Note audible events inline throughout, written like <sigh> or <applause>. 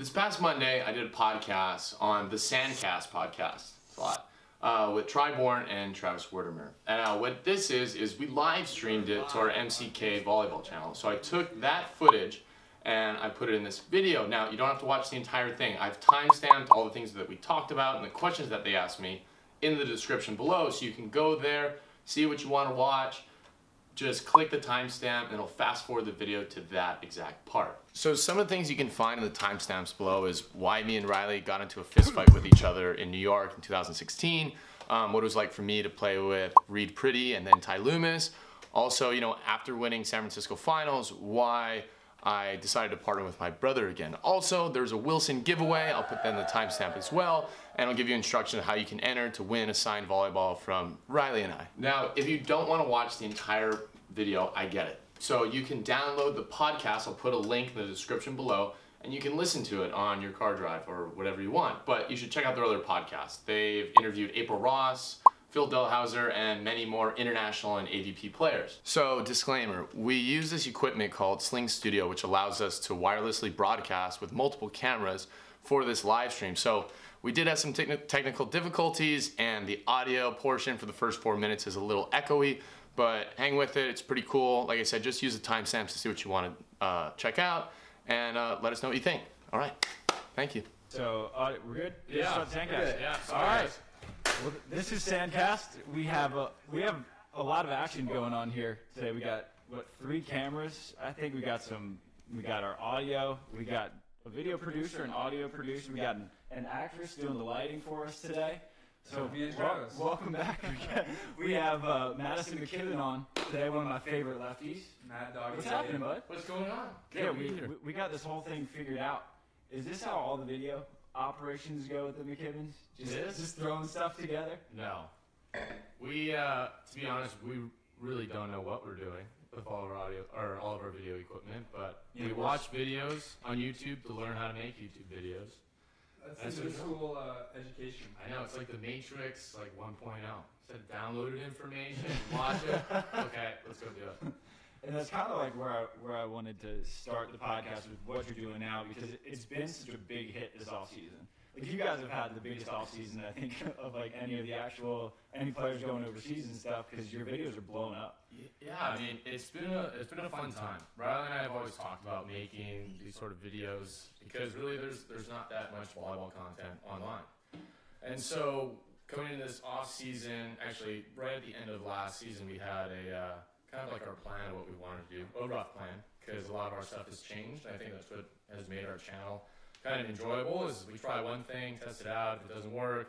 This past Monday, I did a podcast on the Sandcast podcast. a lot. Uh, with Tri Bourne and Travis Mewhirter. And uh, what this is, is we live streamed it to our MCK volleyball channel. So I took that footage and I put it in this video. Now, you don't have to watch the entire thing. I've timestamped all the things that we talked about and the questions that they asked me in the description below. So you can go there, see what you want to watch, just click the timestamp and it'll fast forward the video to that exact part. So some of the things you can find in the timestamps below is why me and Riley got into a fist fight with each other in New York in 2016, um, what it was like for me to play with Reid Priddy and then Ty Loomis. Also, you know, after winning San Francisco finals, why I decided to partner with my brother again. Also, there's a Wilson giveaway. I'll put that in the timestamp as well. And I'll give you instructions on how you can enter to win a signed volleyball from Riley and I. Now, if you don't want to watch the entire video, I get it. So you can download the podcast. I'll put a link in the description below and you can listen to it on your car drive or whatever you want. But you should check out their other podcasts. They've interviewed April Ross, Phil Dalhausser, and many more international and AVP players. So, disclaimer we use this equipment called Sling Studio, which allows us to wirelessly broadcast with multiple cameras for this live stream. So, we did have some te technical difficulties, and the audio portion for the first four minutes is a little echoey, but hang with it, it's pretty cool. Like I said, just use the timestamps to see what you want to uh, check out, and uh, let us know what you think. All right, thank you. So, uh, we're good? Yeah. Start the Sandcast? Yeah. All right. Well, this is Sandcast. We have a, we have a lot of action going on here today. We got what three cameras? I think we got some. We got our audio. We got a video producer, an audio producer. We got an, an actress doing the lighting for us today. So wel- welcome back. <laughs> We We have uh, Maddison McKibbin on today, one of my favorite lefties. Mad Dog. What's happening, bud? What's going on? Yeah, we, we, we got this whole thing figured out. Is this how all the video operations go with the McKibbins? Just, It is. just throwing stuff together? No. We, uh, to be honest, we really don't know what we're doing with all of our audio or all of our video equipment, but we watch videos on YouTube to learn how to make YouTube videos. That's, That's the what- school uh, education. I know it's like the Matrix, like 1.0. Said downloaded information, watch it. <laughs> Okay, let's go do it. And that's kind of like where I, where I wanted to start the podcast with what you're doing now because it, it's been such a big hit this off season. Like you guys have had the biggest off season I think <laughs> of like any of the actual any players going overseas and stuff because your videos are blowing up. Yeah, I mean it's been a it's been a fun time. Riley and I have always talked about making these sort of videos because really there's there's not that much volleyball content online, and so coming into this off season, actually right at the end of last season, we had a uh, kind of like our plan of what we wanted to do, a rough plan because a lot of our stuff has changed. I think that's what has made our channel kind of enjoyable. Is we try one thing, test it out. If it doesn't work,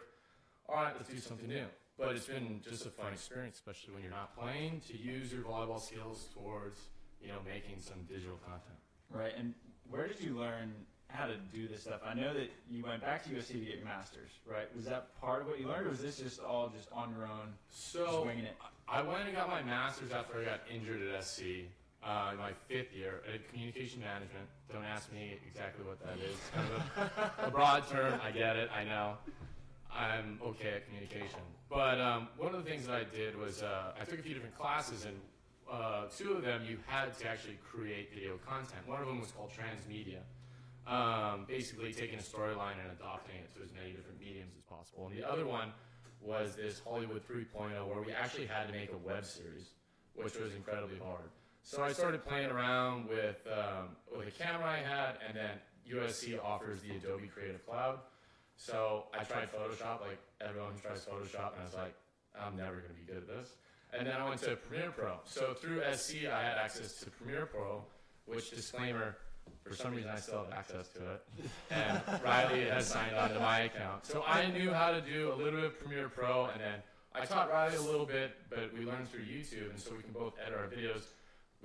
all right, let's do something new. But it's been just a fun experience, especially when you're not playing, to use your volleyball skills towards, you know, making some digital content. Right. And where did you learn how to do this stuff? I know that you went back to USC to get your master's, right? Was that part of what you learned, or was this just all just on your own, just So winging it? I went and got my master's after I got injured at SC. Uh, in my fifth year at communication management. Don't ask me exactly what that is. Kind of a, a broad term. I get it. I know. I'm okay at communication. But um, one of the things that I did was uh, I took a few different classes, and uh, two of them you had to actually create video content. One of them was called transmedia, um, basically taking a storyline and adopting it to as many different mediums as possible. And the other one was this Hollywood 3.0, where we actually had to make a web series, which was incredibly hard. So I started playing around with um, with a camera I had, and then USC offers the Adobe Creative Cloud. So I tried Photoshop, like everyone tries Photoshop, and I was like, I'm never going to be good at this. And then I went to Premiere Pro. So through SC, I had access to Premiere Pro, which disclaimer, for some reason I still have access to it. And Riley has signed on to my account. So I knew how to do a little bit of Premiere Pro, and then I taught Riley a little bit, but we learned through YouTube, and so we can both edit our videos.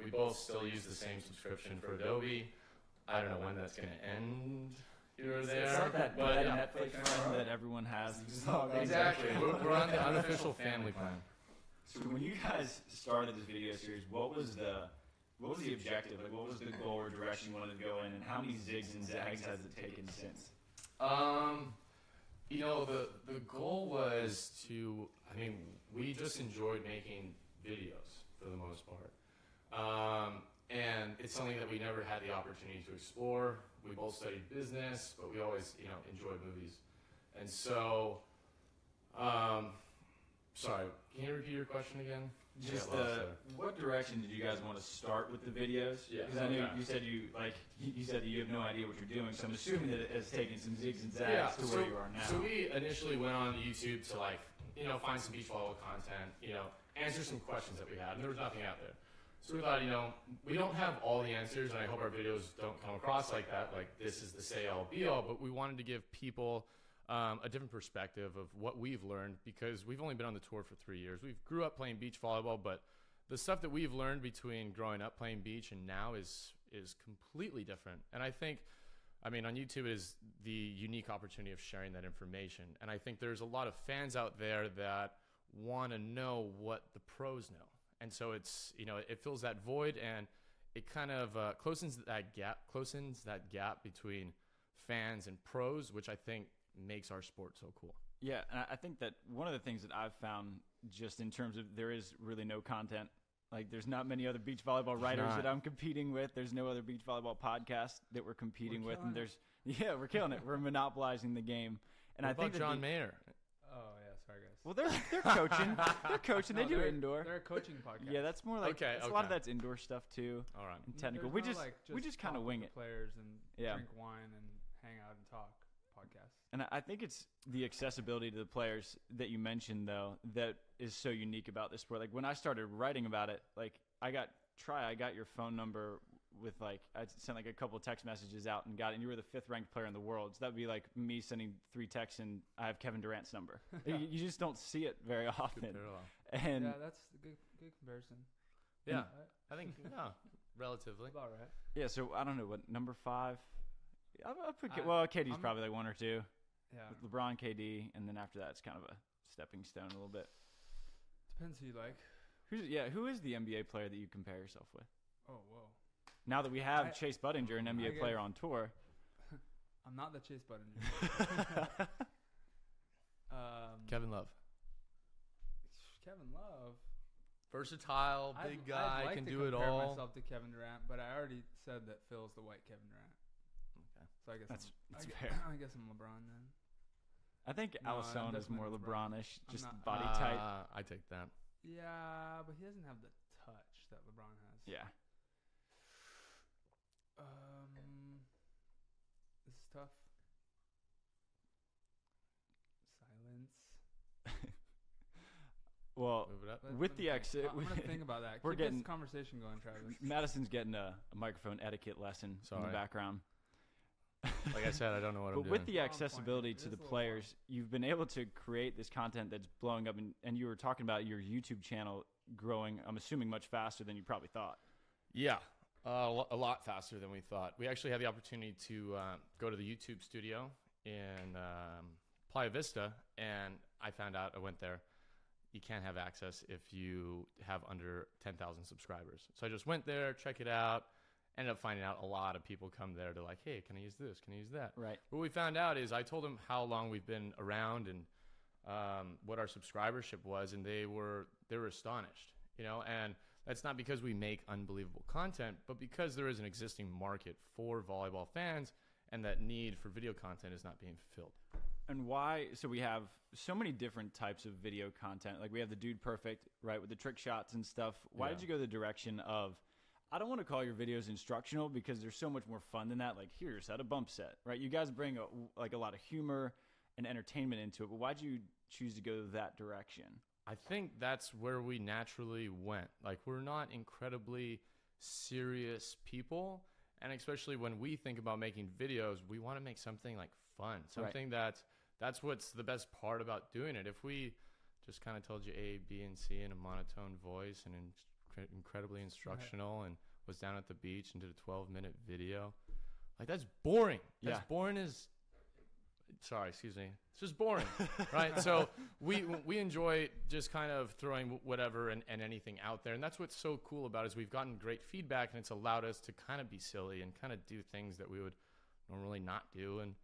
We both still use the same subscription for Adobe. I don't know when that's going to end here or there. It's like that, but yeah. Netflix friend that everyone has. You just log on to. Exactly. We're, we're on the <laughs> unofficial family plan. So when you guys started this video series, what was the what was the objective? Like, what was the goal or direction you wanted to go in, and how many zigs and zags has it taken since? Um, you know, the the goal was to. I mean, we just enjoyed making videos for the most part. Um, and it's something that we never had the opportunity to explore. We both studied business, but we always, you know, enjoyed movies. And so, um, sorry, can you repeat your question again? Just Yeah, uh, what direction did you guys want to start with the videos? Yeah. Because I know Okay. you said you like you said that you have no idea what you're doing, so I'm assuming that it has taken some zigs and zags to so, where you are now. So we initially went on YouTube to like, you know, find some beach volleyball content, you know, answer some questions that we had, and there was nothing out there. So we thought, you know, we don't have all the answers, and I hope our videos don't come across like that, like this is the say all be all, but we wanted to give people um, a different perspective of what we've learned because we've only been on the tour for three years. We've grew up playing beach volleyball, but the stuff that we've learned between growing up playing beach and now is is completely different. And I think I mean, on YouTube is the unique opportunity of sharing that information. And I think there's a lot of fans out there that want to know what the pros know. And so it's, you know, it fills that void and it kind of uh, closens that gap, closens that gap between fans and pros, which I think makes our sport so cool. Yeah, and I- I think that one of the things that I've found, just in terms of there is really no content. Like, there's not many other beach volleyball writers not. that I'm competing with. There's no other beach volleyball podcast that we're competing We're with, and there's <laughs> yeah, we're killing it. We're monopolizing the game, and what I about think that John the- Mayer? Oh yeah, sorry guys. Well, they're they're coaching. they're coaching. No, they oh, do they're- indoor. They're a coaching podcast. Yeah, that's more like Okay, it's a lot of that's indoor stuff too, All right. and mm, technical. There's We no, just, like, we just kind of wing it. Players and Yeah. drink wine and hang out and talk. Podcast. And I- I think it's the accessibility to the players that you mentioned, though, that is so unique about this sport. Like when I started writing about it, like I got try, I got your phone number with like I sent like a couple of text messages out and got it. And you were the fifth ranked player in the world, so that would be like me sending three texts and I have Kevin Durant's number. <laughs> you, you just don't see it very often. And yeah, that's a good good comparison. Yeah, Right? I think, <laughs> yeah, relatively. About right. yeah, so I don't know what number five. I, I put K- I- well, KD's I'm- probably like one or two. Yeah. With LeBron, KD, and then after that, it's kind of a stepping stone a little bit. Depends who you like. Who's yeah? Who is the NBA player that you compare yourself with? Oh whoa. Now that we have I- Chase Budinger, an NBA player on tour, <laughs> I'm not the Chase Budinger. <laughs> um, Kevin Love. Kevin Love. Versatile, I'd- big I'd guy, like can to do it compare all. myself to Kevin Durant, but I already said that Phil's the white Kevin Durant. Okay. So I guess That's- I'm, that's I, gue- fair. <laughs> I guess I'm LeBron then. I think No, Alison is more LeBron. LeBronish, just not- body type. Uh, I take that. Yeah, but he doesn't have the touch that LeBron has. Yeah, Um, this is tough. Silence. <laughs> well, Move it up. With the think. exit- I'm gonna think <laughs> about that. we're Keep getting- this conversation going, Travis. <laughs> Maddison's getting a, a microphone etiquette lesson in the Sorry. background. Like I said, I don't know what I'm But doing. with the Oh, accessibility to the is a players, you've been able to create this content that's blowing up, and, and you were talking about your YouTube channel growing. I'm assuming much faster than you probably thought. Yeah, uh, a lot faster than we thought. We actually had the opportunity to uh, go to the YouTube studio in um, Playa Vista, and I found out I went there. You can't have access if you have under 10,000 subscribers. So I just went there, check it out. Ended up finding out a lot of people come there to like, hey, can I use this? Can I use that? Right. What we found out is I told them how long we've been around and um, what our subscribership was, and they were they were astonished. You know, and that's not because we make unbelievable content, but because there is an existing market for volleyball fans, and that need for video content is not being fulfilled. And why? So we have so many different types of video content. Like we have the Dude Perfect, right, with the trick shots and stuff. Why did you go the direction of? I don't want to call your videos instructional because they're so much more fun than that. Like here's how to bump set, right? You guys bring a, like a lot of humor and entertainment into it. But why'd you choose to go that direction? I think that's where we naturally went. Like we're not incredibly serious people, and especially when we think about making videos, we want to make something like fun, something that that's what's the best part about doing it. If we just kind of told you A, B, and C in a monotone voice and in, incredibly instructional, and was down at the beach and did a 12 minute video, like that's boring. That's Yeah. boring as sorry, excuse me. It's just boring, right? So we we enjoy just kind of throwing whatever and, and anything out there, and that's what's so cool about it is we've gotten great feedback, and it's allowed us to kind of be silly and kind of do things that we would normally not do, and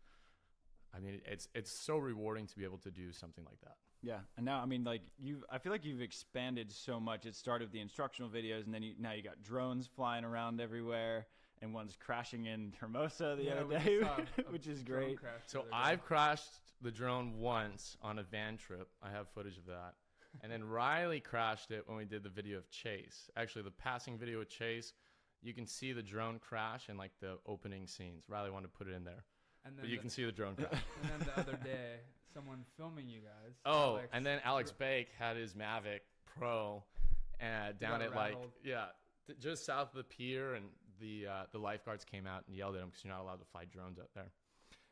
I mean it's it's so rewarding to be able to do something like that. Yeah, and now I mean, like you, I feel like you've expanded so much. It started with the instructional videos, and then you, now you got drones flying around everywhere, and one's crashing in Hermosa the Yeah, other day, a <laughs> which is great. So. I've crashed the drone once on a van trip. I have footage of that. And then Riley crashed it when we did the video of Chase. Actually, the passing video of Chase, you can see the drone crash in like the opening scenes. Riley wanted to put it in there, and then but you the, can see the drone crash. <laughs> and then the other day, someone filming you guys. oh, Alex, and then Alex Bake had his Mavic Pro uh, down got at like yeah, th- just south of the pier, and the uh, the lifeguards came out and yelled at him because you're not allowed to fly drones up there.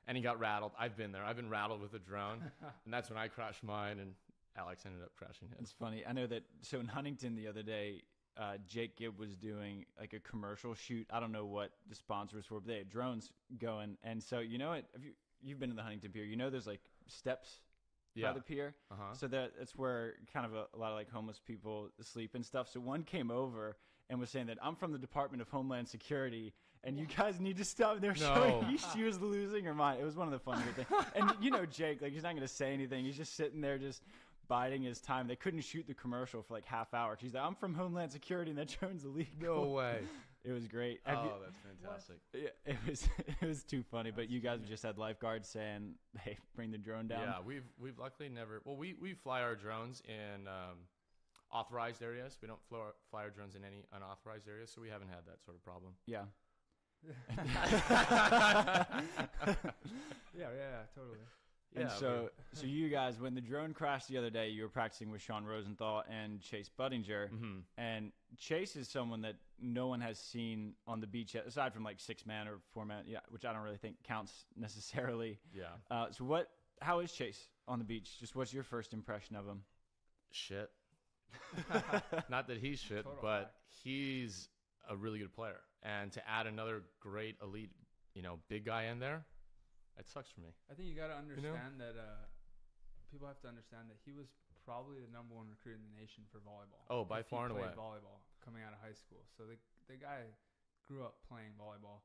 And he got rattled. I've been there. I've been rattled with a drone, <laughs> and that's when I crashed mine, and Alex ended up crashing his. It's funny. I know that. So in Huntington the other day, uh, Jake Gibb was doing like a commercial shoot. I don't know what the sponsor was for, but they had drones going. And so you know it. If you you've been to the Huntington Pier, you know there's like steps Yeah. by the pier. Uh-huh. So that that's where kind of a, a lot of like homeless people sleep and stuff. So one came over and was saying that I'm from the Department of Homeland Security and you guys need to stop. They're No. showing <laughs> she was losing her mind. It was one of the funnier things. And you know Jake, like he's not going to say anything. He's just sitting there just biding his time. They couldn't shoot the commercial for like half hour. She's like, I'm from Homeland Security and that drone's illegal. No way. <laughs> It was great. Have you- Oh, that's fantastic. yeah, it was <laughs> it was too funny. But you guys just had lifeguards saying, "Hey, bring the drone down." Yeah, we've we've luckily never. Well, we we fly our drones in um, authorized areas. We don't fly our, fly our drones in any unauthorized areas, so we haven't had that sort of problem. yeah. Yeah, <laughs> <laughs> yeah, yeah, totally. And so, so you guys, when the drone crashed the other day, you were practicing with Sean Rosenthal and Chase Budinger, Mhm. and Chase is someone that no one has seen on the beach yet, aside from like six man or four man, yeah, which I don't really think counts <laughs> necessarily. Yeah. Uh, so, what? How is Chase on the beach? Just what's your first impression of him? Shit. Not that he's shit, Total but hack. he's a really good player. And to add another great elite, you know, big guy in there, it sucks for me. I think you got to know? understand that uh, people have to understand that he was probably the number one recruit in the nation for volleyball. Oh, by far and played away. volleyball coming out of high school. So the the guy grew up playing volleyball,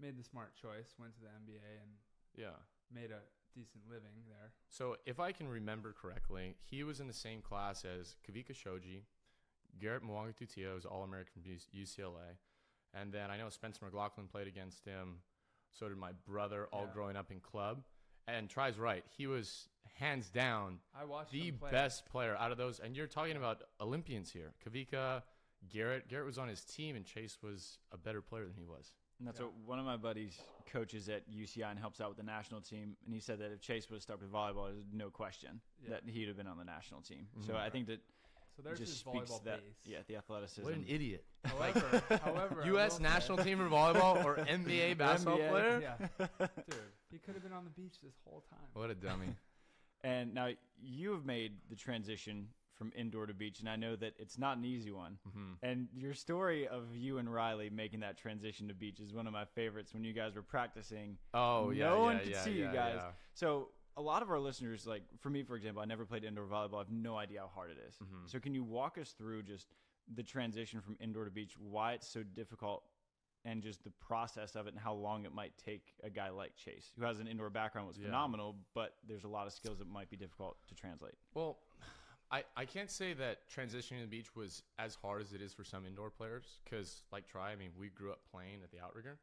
made the smart choice, went to the NBA, and Yeah. made a decent living there. So if I can remember correctly, he was in the same class as Kavika Shoji, Garrett Muagututia was All American from UCLA, and then I know Spencer McLaughlin played against him. So did my brother, all Yeah. growing up in club. And Tri's right; he was hands down I watched the play. best player out of those. And you're talking about Olympians here: Kavika, Garrett. Garrett was on his team, and Chase was a better player than he was. And that's Yeah. what one of my buddies coaches at UCI and helps out with the national team. And he said that if Chase would have stuck with volleyball, there's no question Yeah. that he'd have been on the national team. So Mhm. I think that So there's just his speaks volleyball to that. base. Yeah, the athleticism. What an idiot! However, <laughs> however, U.S. national team for volleyball or NBA <laughs> basketball NBA. player? Yeah, <laughs> dude, he could have been on the beach this whole time. What a dummy. And now you have made the transition from indoor to beach, and I know that it's not an easy one. hmm And your story of you and Riley making that transition to beach is one of my favorites. When you guys were practicing, Oh yeah, No yeah, one could yeah, see you guys. yeah. so a lot of our listeners, like for me, for example, I never played indoor volleyball. I have no idea how hard it is. Mhm. So can you walk us through just the transition from indoor to beach, why it's so difficult, and just the process of it, and how long it might take a guy like Chase, who has an indoor background, was Yeah. phenomenal, but there's a lot of skills that might be difficult to translate. Well, I, I can't say that transitioning to the beach was as hard as it is for some indoor players because, like Tri, I mean, we grew up playing at the outrigger.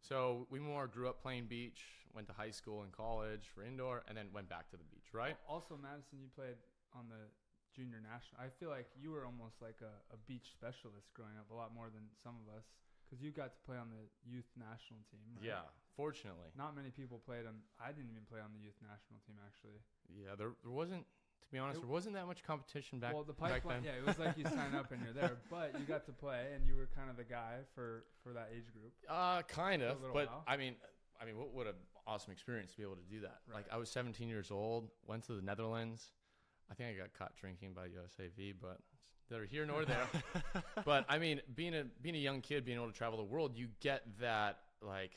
So we more grew up playing beach, went to high school and college for indoor, and then went back to the beach, right? Also, Maddison, you played on the junior national. I feel like you were almost like a, a beach specialist growing up, a lot more than some of us, because you got to play on the youth national team. Right? Yeah, fortunately. Not many people played on. I didn't even play on the youth national team actually. Yeah, there, there wasn't, to be honest, It- there wasn't that much competition back, well, the back pipeline. then. Yeah, it was like you sign up and you're there, <laughs> but you got to play and you were kind of the guy for for that age group. Uh, kind of, but while. I mean, I mean, what, what an awesome experience to be able to do that. Like, I was 17 years old, went to the Netherlands. I think I got caught drinking by USAV, but it's neither here nor there. <laughs> but I mean, being a being a young kid, being able to travel the world, you get that like.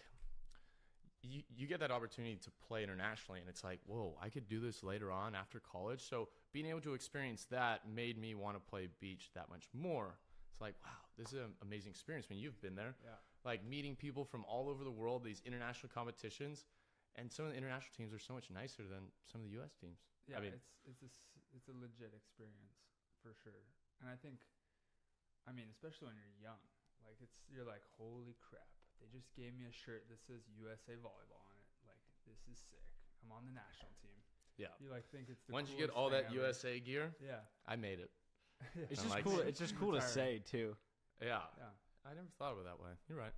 You, you get that opportunity to play internationally, and it's like, whoa, I could do this later on after college. So being able to experience that made me want to play beach that much more. It's like, wow, this is an amazing experience. when you've been there, Yeah. like meeting people from all over the world, these international competitions, and some of the international teams are so much nicer than some of the U.S. teams. Yeah, mean- it's it's a it's a legit experience for sure, and I think, I mean, especially when you're young, like it's you're like, holy crap, they just gave me a shirt that says USA Volleyball on it. Like this is sick. I'm on the national team. Yeah. You like think it's the Once you get all that ever. USA gear, Yeah. I made it. <laughs> It's just like cool. It's just cool to say too. Yeah. Yeah. I never thought of it that way. You're right.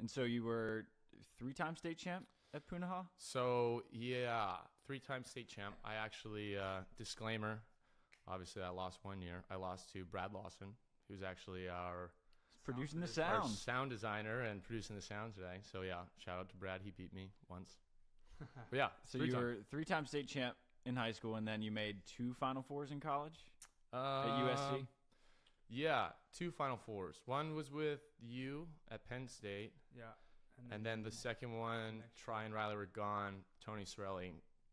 And so you were three-time state champ at Punahou. So yeah, three-time state champ. I actually uh, disclaimer. Obviously, I lost one year. I lost to Brad Lawson, who's actually our producing the our sound. sound designer and producing the sound today. So yeah, shout out to Brad. He beat me once. But yeah, <laughs> So you three-time. were three-time state champ in high school, and then you made two Final Fours in college at Um, USC. Yeah, two Final Fours. One was with you at Penn State, Yeah. and then the second one, Tri and Riley were gone. Tony Ciarelli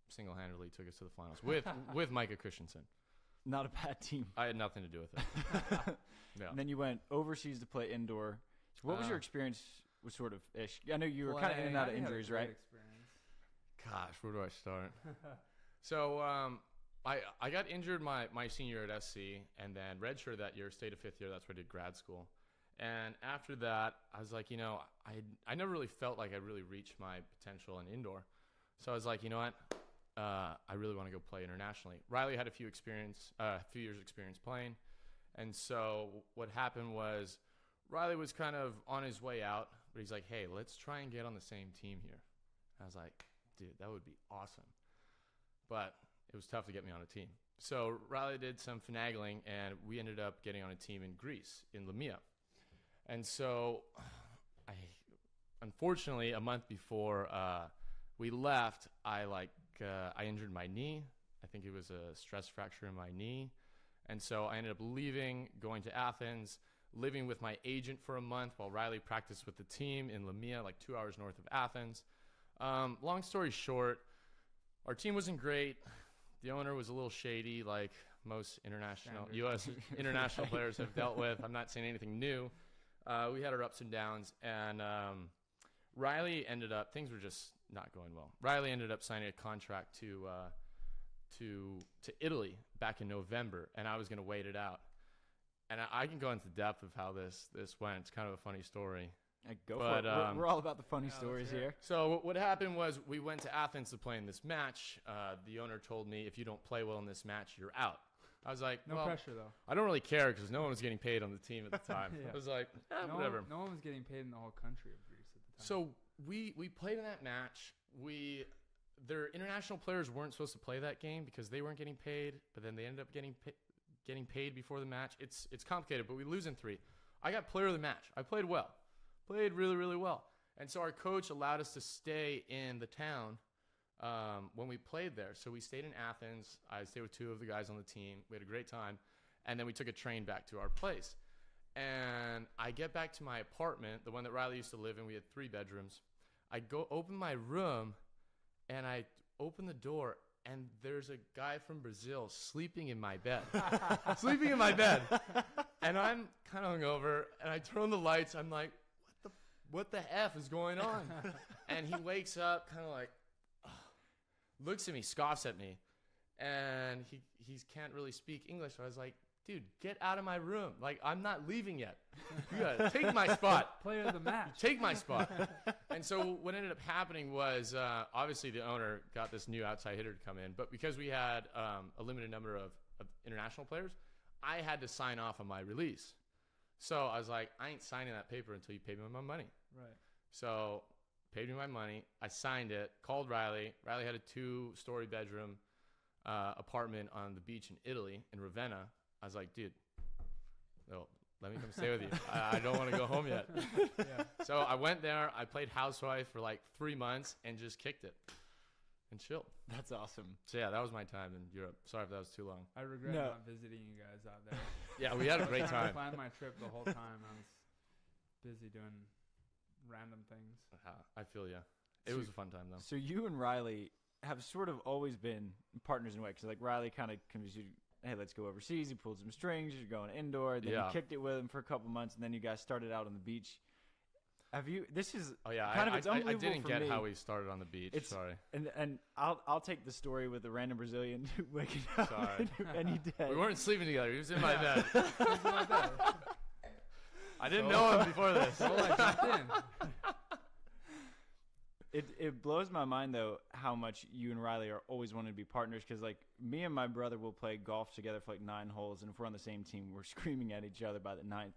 single-handedly took us to the finals with <laughs> with Micah Christensen. Not a bad team. I had nothing to do with it. <laughs> yeah. And then you went overseas to play indoor. So what was Uh, your experience? Was sort of ish. I know you were kind of in and out of injuries, right? Experience. Gosh, where do I start? <laughs> so um, I I got injured my, my senior year at SC, and then redshirt that year, stayed a fifth year. That's where I did grad school. And after that, I was like, you know, I I never really felt like I really reached my potential in indoor. So I was like, you know what? Uh, I really want to go play internationally. Riley had a few experience, uh, a few years experience playing, and so what happened was Riley was kind of on his way out, but he's like, hey, let's try and get on the same team here. I was like, dude, that would be awesome. But it was tough to get me on a team. So Riley did some finagling, and we ended up getting on a team in Greece, in Lamia. And so, <sighs> I, unfortunately, a month before uh, we left, I like uh, I injured my knee. I think it was a stress fracture in my knee, and so I ended up leaving, going to Athens, living with my agent for a month while Riley practiced with the team in Lamia, like two hours north of Athens. Um, long story short, our team wasn't great. The owner was a little shady, like most international Standard. U.S. <laughs> international players have dealt with. I'm not saying anything new. Uh, we had our ups and downs, and um, Riley ended up. Things were just not going well. Riley ended up signing a contract to uh, to to Italy back in November, and I was going to wait it out. And I, I can go into depth of how this this went. It's kind of a funny story. Uh, go But, for it. We're- um, we're, all about the funny Yeah, stories here. So what- what happened was we went to Athens to play in this match. Uh, the owner told me if you don't play well in this match, you're out. I was like, No well, pressure though. I don't really care because no one was getting paid on the team at the <laughs> time. Yeah. I was like, eh, no, whatever. One, no one was getting paid in the whole country of Greece at the time. So we we played in that match. We their international players weren't supposed to play that game because they weren't getting paid, but then they ended up getting pa- getting paid before the match. It's it's complicated, but we lose in three. I got player of the match. I played well, played really really well, and so our coach allowed us to stay in the town um, when we played there. So we stayed in Athens. I stayed with two of the guys on the team. We had a great time, and then we took a train back to our place. And I get back to my apartment, the one that Riley used to live in. We had three bedrooms. I go open my room, and I open the door, and there's a guy from Brazil sleeping in my bed, <laughs> sleeping in my bed, and I'm kind of hungover, and I turn on the lights. I'm like, what the what the f is going on? <laughs> and he wakes up, kind of like, looks at me, scoffs at me, and he he can't really speak English. So I was like, dude, get out of my room. Like I'm not leaving yet. You gotta take my spot. <laughs> player of the match. Take my spot. and so what ended up happening was uh, obviously the owner got this new outside hitter to come in, but because we had um, a limited number of, of international players, I had to sign off on my release. So I was like, I ain't signing that paper until you pay me my money. right. So paid me my money. I signed it. Called Riley. Riley had a two-story bedroom uh, apartment on the beach in Italy in Ravenna. I was like, dude, no, let me come stay with you. I, I don't want to go home yet. <laughs> Yeah. So I went there. I played housewife for like three months and just kicked it and chilled. That's awesome. So yeah, that was my time in Europe. Sorry if that was too long. I regret No. not visiting you guys out there. <laughs> Yeah, we had a great time. I time. planned my trip the whole time. I was busy doing random things. Uh, I feel you. It was a fun time though. So you and Riley have sort of always been partners in a way, because like Riley kind of convinced you, hey, let's go overseas. You pulled some strings. You're going indoor. Then Yeah. you kicked it with him for a couple months, and then you guys started out on the beach. Have you? This is Oh yeah, kind I, of it's I, I- I didn't for get me. how we started on the beach. It's- Sorry. And and I'll I'll take the story with the random Brazilian <laughs> waking up Sorry. any <laughs> day. We weren't sleeping together. He was in my Yeah. bed. <laughs> I didn't know him before this. So I jumped in. It it blows my mind though how much you and Riley are always wanting to be partners because like me and my brother will play golf together for like nine holes and if we're on the same team we're <laughs> screaming at each other by the ninth.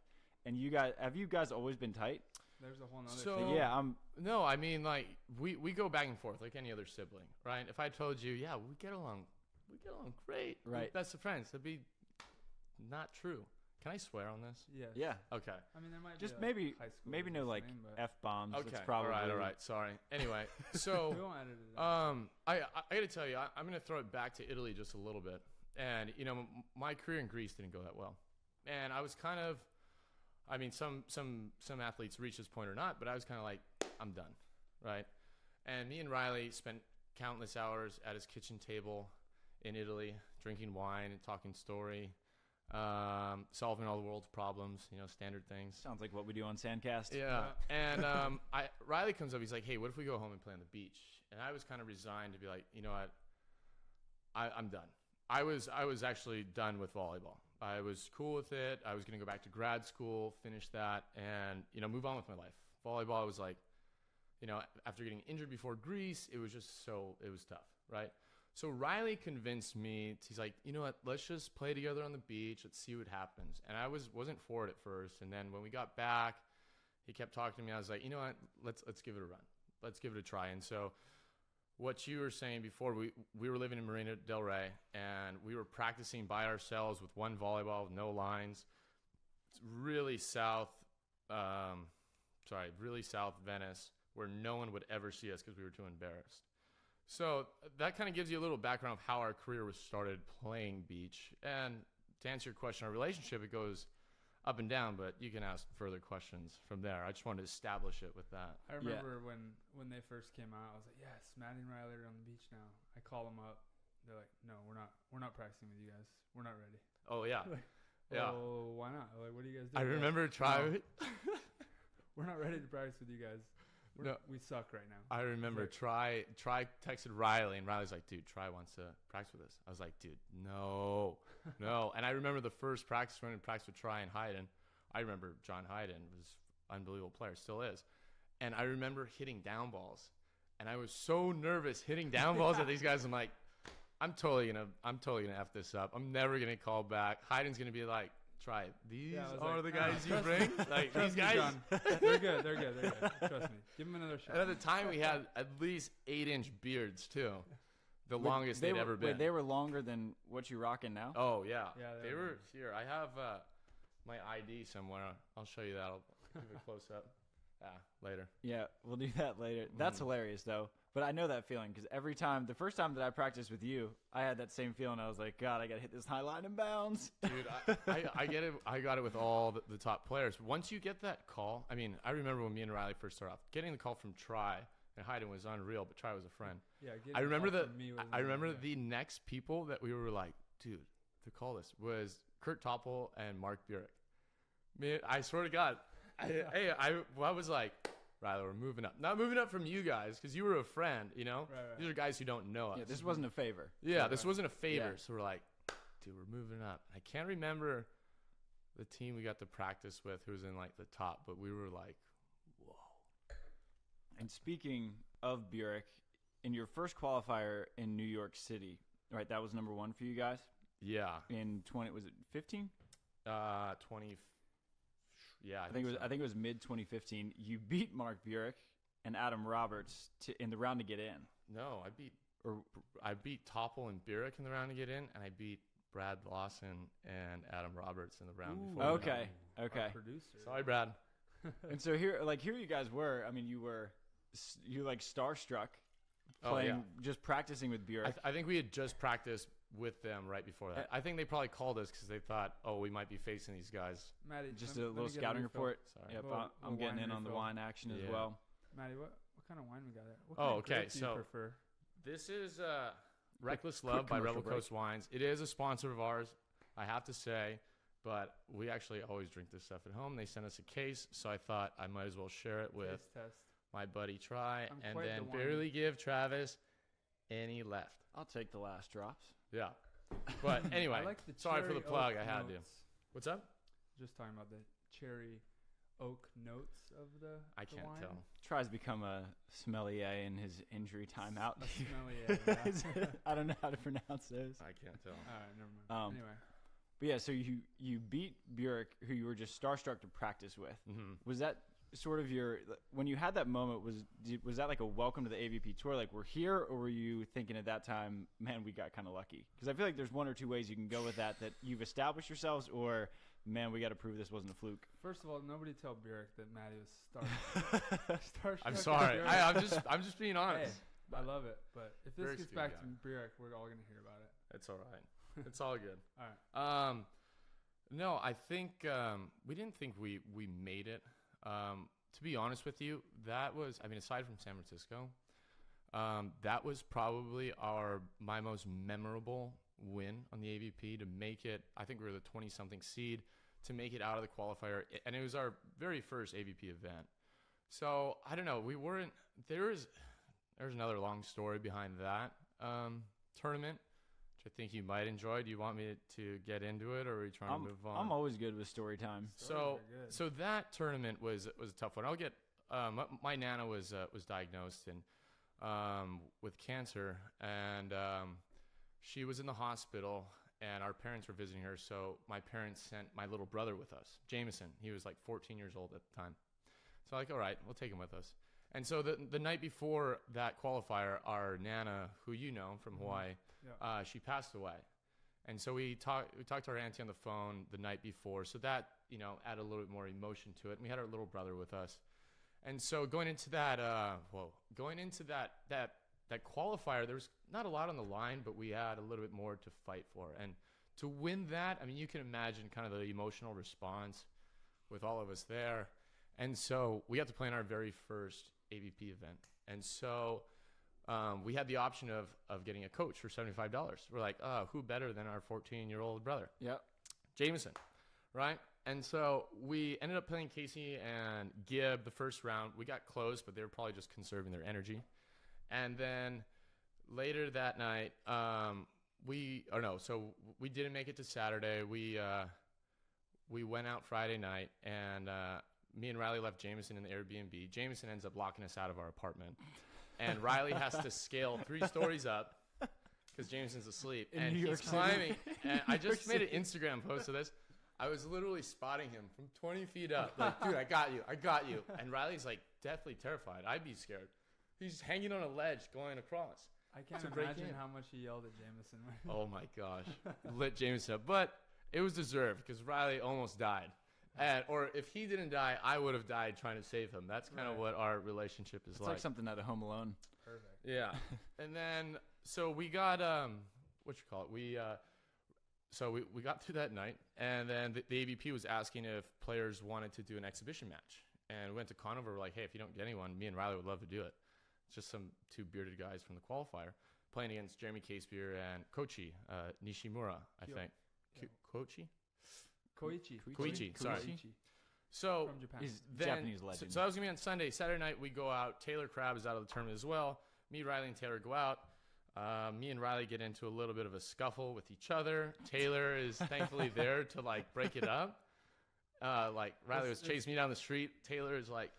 And you guys have you guys always been tight? There's a whole nother So- thing. Yeah, I'm. No, I mean like we we go back and forth like any other sibling, right? If I told you, yeah, we get along, we get along great, We're Right. Best of friends. That'd be not true. Can I swear on this? Yeah. Yeah, Okay. I mean, there might just be like, maybe high schoolers maybe no like listening, but f bombs. Okay. That's probably all right. All right. Sorry. Anyway, <laughs> so we won't edit it. out. Um, I, I, I got to tell you, I, I'm going to throw it back to Italy just a little bit. And, you know, m- my career in Greece didn't go that well. And I was kind of, I mean, some, some, some athletes reach this point or not, but I was kind of like, I'm done. Right. And me and Riley spent countless hours at his kitchen table in Italy, drinking wine and talking story, um, solving all the world's problems, you know, standard things. Sounds like what we do on Sandcast. Yeah. <laughs> and um, I Riley comes up. He's like, "Hey, what if we go home and play on the beach?" And I was kind of resigned to be like, "You know what? I, I'm done." I was I was actually done with volleyball. I was cool with it. I was going to go back to grad school, finish that, and you know, move on with my life. Volleyball was like, you know, after getting injured before Greece, it was just so it was tough, right? So Riley convinced me. He's like, you know what? Let's just play together on the beach. Let's see what happens. And I was wasn't for it at first. And then when we got back, he kept talking to me. I was like, you know what? Let's let's give it a run. Let's give it a try. And so, what you were saying before, we we were living in Marina Del Rey, and we were practicing by ourselves with one volleyball, with no lines. It's really south, um, sorry, really south Venice, where no one would ever see us because we were too embarrassed. So that kind of gives you a little background of how our career was started playing beach. And to answer your question, our relationship it goes up and down, but you can ask further questions from there. I just wanted to establish it with that. I Yeah. remember when when they first came out, I was like, "Yes, Maddie and Riley are on the beach now." I call them up. They're like, "No, we're not. We're not practicing with you guys. We're not ready." Oh yeah, <laughs> yeah. Oh, why not? Like, what do you guys do? I remember Tri. <laughs> We're not ready to practice with you guys. We're, No. We suck right now. I remember Tri Tri texted Riley and Riley's like, dude, Tri wants to practice with us. I was like, dude, no, <laughs> no. and I remember the first practice when I practiced with Tri and Hayden. I remember John Hayden was unbelievable player, still is. And I remember hitting down balls, and I was so nervous hitting down balls at <laughs> these guys. I'm like, I'm totally gonna, I'm totally gonna f this up. I'm never gonna call back. Hayden's gonna be like, Tri these Yeah, are like, the "No, guys you bring. me. Like these guys. They're good. They're good. They're good. Trust me. Give them another shot. And at the time, we had at least eight inch beards too, the Wait, longest they they'd were, ever wait, been. they were longer than what you're rocking now. oh yeah, Yeah, they they were were here. I have uh, my ID somewhere. I'll show you that. I'll give it a close up. Ah, later. Yeah, we'll do that later. That's Mhm. hilarious though. But I know that feeling because every time, the first time that I practiced with you, I had that same feeling. I was like, God, I gotta hit this high line and bounds. <laughs> Dude, I, I, I get it. I got it with all the, the top players. Once you get that call, I mean, I remember when me and Riley first started off, getting the call from Tri and Hayden was unreal, but Tri was a friend. yeah. getting I a remember the me was I remember amazing. the next people that we were like, dude, to call this was Curt Toppel and Mark Burik. Me, I swear to God, I, hey, I, I was like, Riley, we're moving up. Not moving up from you guys because you were a friend, you know. Right, right. These are guys who don't know us. yeah, this wasn't a favor. Yeah, Right, this wasn't a favor. Yeah. So we're like, dude, we're moving up. I can't remember the team we got to practice with who was in like the top, but we were like, whoa. And speaking of Burik, in your first qualifier in New York City, right? That was number one for you guys Yeah. in twenty. Was it fifteen? Uh, 20. Yeah, I, I think it was. so. I think it was mid 2015. You beat Mark Burik and Adam Roberts to, in the round to get in. No, I beat Or I beat Toppel and Burik in the round to get in, and I beat Brad Lawson and Adam Roberts in the round Ooh. before. okay, Our okay. producer. Sorry, Brad. <laughs> and so here, like here, you guys were. I mean, you were, s- you like starstruck, Oh, playing, yeah. just practicing with Burik. I, th- I think we had just practiced with them right before that. I think they probably called us because they thought, oh, we might be facing these guys. Maddie, just let a little scouting refill. report. Sorry. Yep, Little- I'm, I'm little getting wine in on the wine action as Yeah. well. Maddie, what what kind of wine we got there? What Oh, kind of okay, grape you so- prefer? This is uh, Reckless quick Love by Rebel break. Coast Wines. It is a sponsor of ours. I have to say, but we actually always drink this stuff at home. They sent us a case, so I thought I might as well share it with test. my buddy Tri, I'm and quite the then barely give Travis any left. I'll take the last drops. Yeah. But <laughs> anyway, I like the sorry for the cherry plug. oak I had to. notes. What's up? Just talking about the cherry oak notes of the. I the can't wine. tell. Tri's to become a sommelier in his injury timeout. A <laughs> sommelier, yeah. <laughs> I don't know how to pronounce those. I can't tell. All right, never mind. Um, anyway, But yeah, so you you beat Burik, who you were just starstruck to practice with. hmm Was that sort of your when you had that moment? Was was that like a welcome to the AVP tour? Like we're here, or were you thinking at that time, man, we got kind of lucky? Because I feel like there's one or two ways you can go with that. That you've established yourselves, or man, we got to prove this wasn't a fluke. first of all, nobody tell Burik that Matty was star. <laughs> starstruck I'm sorry. I, I'm just I'm just being honest. Hey, I love it, but if this Burik's gets back guy. to Burik, we're all gonna hear about it. It's all right. It's all good. <laughs> All right. Um, no, I think um, we didn't think we we made it. Um, to be honest with you, that was I mean, aside from San Francisco, um, that was probably our my most memorable win on the AVP to make it. I think we were the twenty something seed to make it out of the qualifier, and it was our very first AVP event. So I don't know. We weren't there is there's another long story behind that um, tournament which I think you might enjoy. Do you want me to get into it, or are we trying I'm, to move on? I'm always good with story time. so, Stories are good. so that tournament was was a tough one. I'll get. Um, my- my nana was uh, was diagnosed and um, with cancer, and um, she was in the hospital, and our parents were visiting her. So my parents sent my little brother with us, Jameson. He was like 14 years old at the time. So like, all right, we'll take him with us. And so the the night before that qualifier, our nana, who you know from Hawaii, Yeah. uh, she passed away. And so we talked we talked to our auntie on the phone the night before. So that, you know, added a little bit more emotion to it. And we had our little brother with us. And so going into that uh whoa, going into that that that qualifier, there was not a lot on the line, but we had a little bit more to fight for. And to win that, I mean you can imagine kind of the emotional response with all of us there. And so we got to play in our very first AVP event. And so um, we had the option of of getting a coach for seventy five dollars. We're like, oh, who better than our fourteen year old brother, Yep. Jameson, right? And so we ended up playing Casey and Gibb the first round. We got close, but they were probably just conserving their energy. And then later that night, um, we or no, so we didn't make it to Saturday. We uh, we went out Friday night, and uh, me and Riley left Jameson in the Airbnb. Jameson ends up locking us out of our apartment, and Riley has to scale three stories up because Jameson's asleep, In and New he's York climbing. <laughs> And I New York just made an Instagram post of this. I was literally spotting him from 20 feet up, like, dude, I got you, I got you. And Riley's like deathly terrified. I'd be scared. He's hanging on a ledge going across. I can't a great imagine game. how much he yelled at Jameson. Oh my gosh, lit Jameson up, but it was deserved because Riley almost died. And, or if he didn't die, I would have died trying to save him. That's kind of Right. what our relationship is like. It's like something out of Home Alone. Perfect. Yeah. <laughs> and then so we got um what you call it? We uh so we, we got through that night and then the, the AVP was asking if players wanted to do an exhibition match. And we went to Conover, we're like, hey, if you don't get anyone, me and Riley would love to do it. It's just some two bearded guys from the qualifier playing against Jeremy Casebeer and Kochi, uh, Nishimura, I Kyo- think. yeah. Kochi? Koichi. Koichi, sorry. Koichi. So From Japan. He's then, Japanese so- legend. So, that was gonna be on Sunday. Saturday night we go out. Taylor Crabb is out of the tournament as well. Me, Riley, and Taylor go out. Uh, me and Riley get into a little bit of a scuffle with each other. <laughs> Taylor is thankfully there to like break it up. Uh, like Riley was chasing me down the street. Taylor is like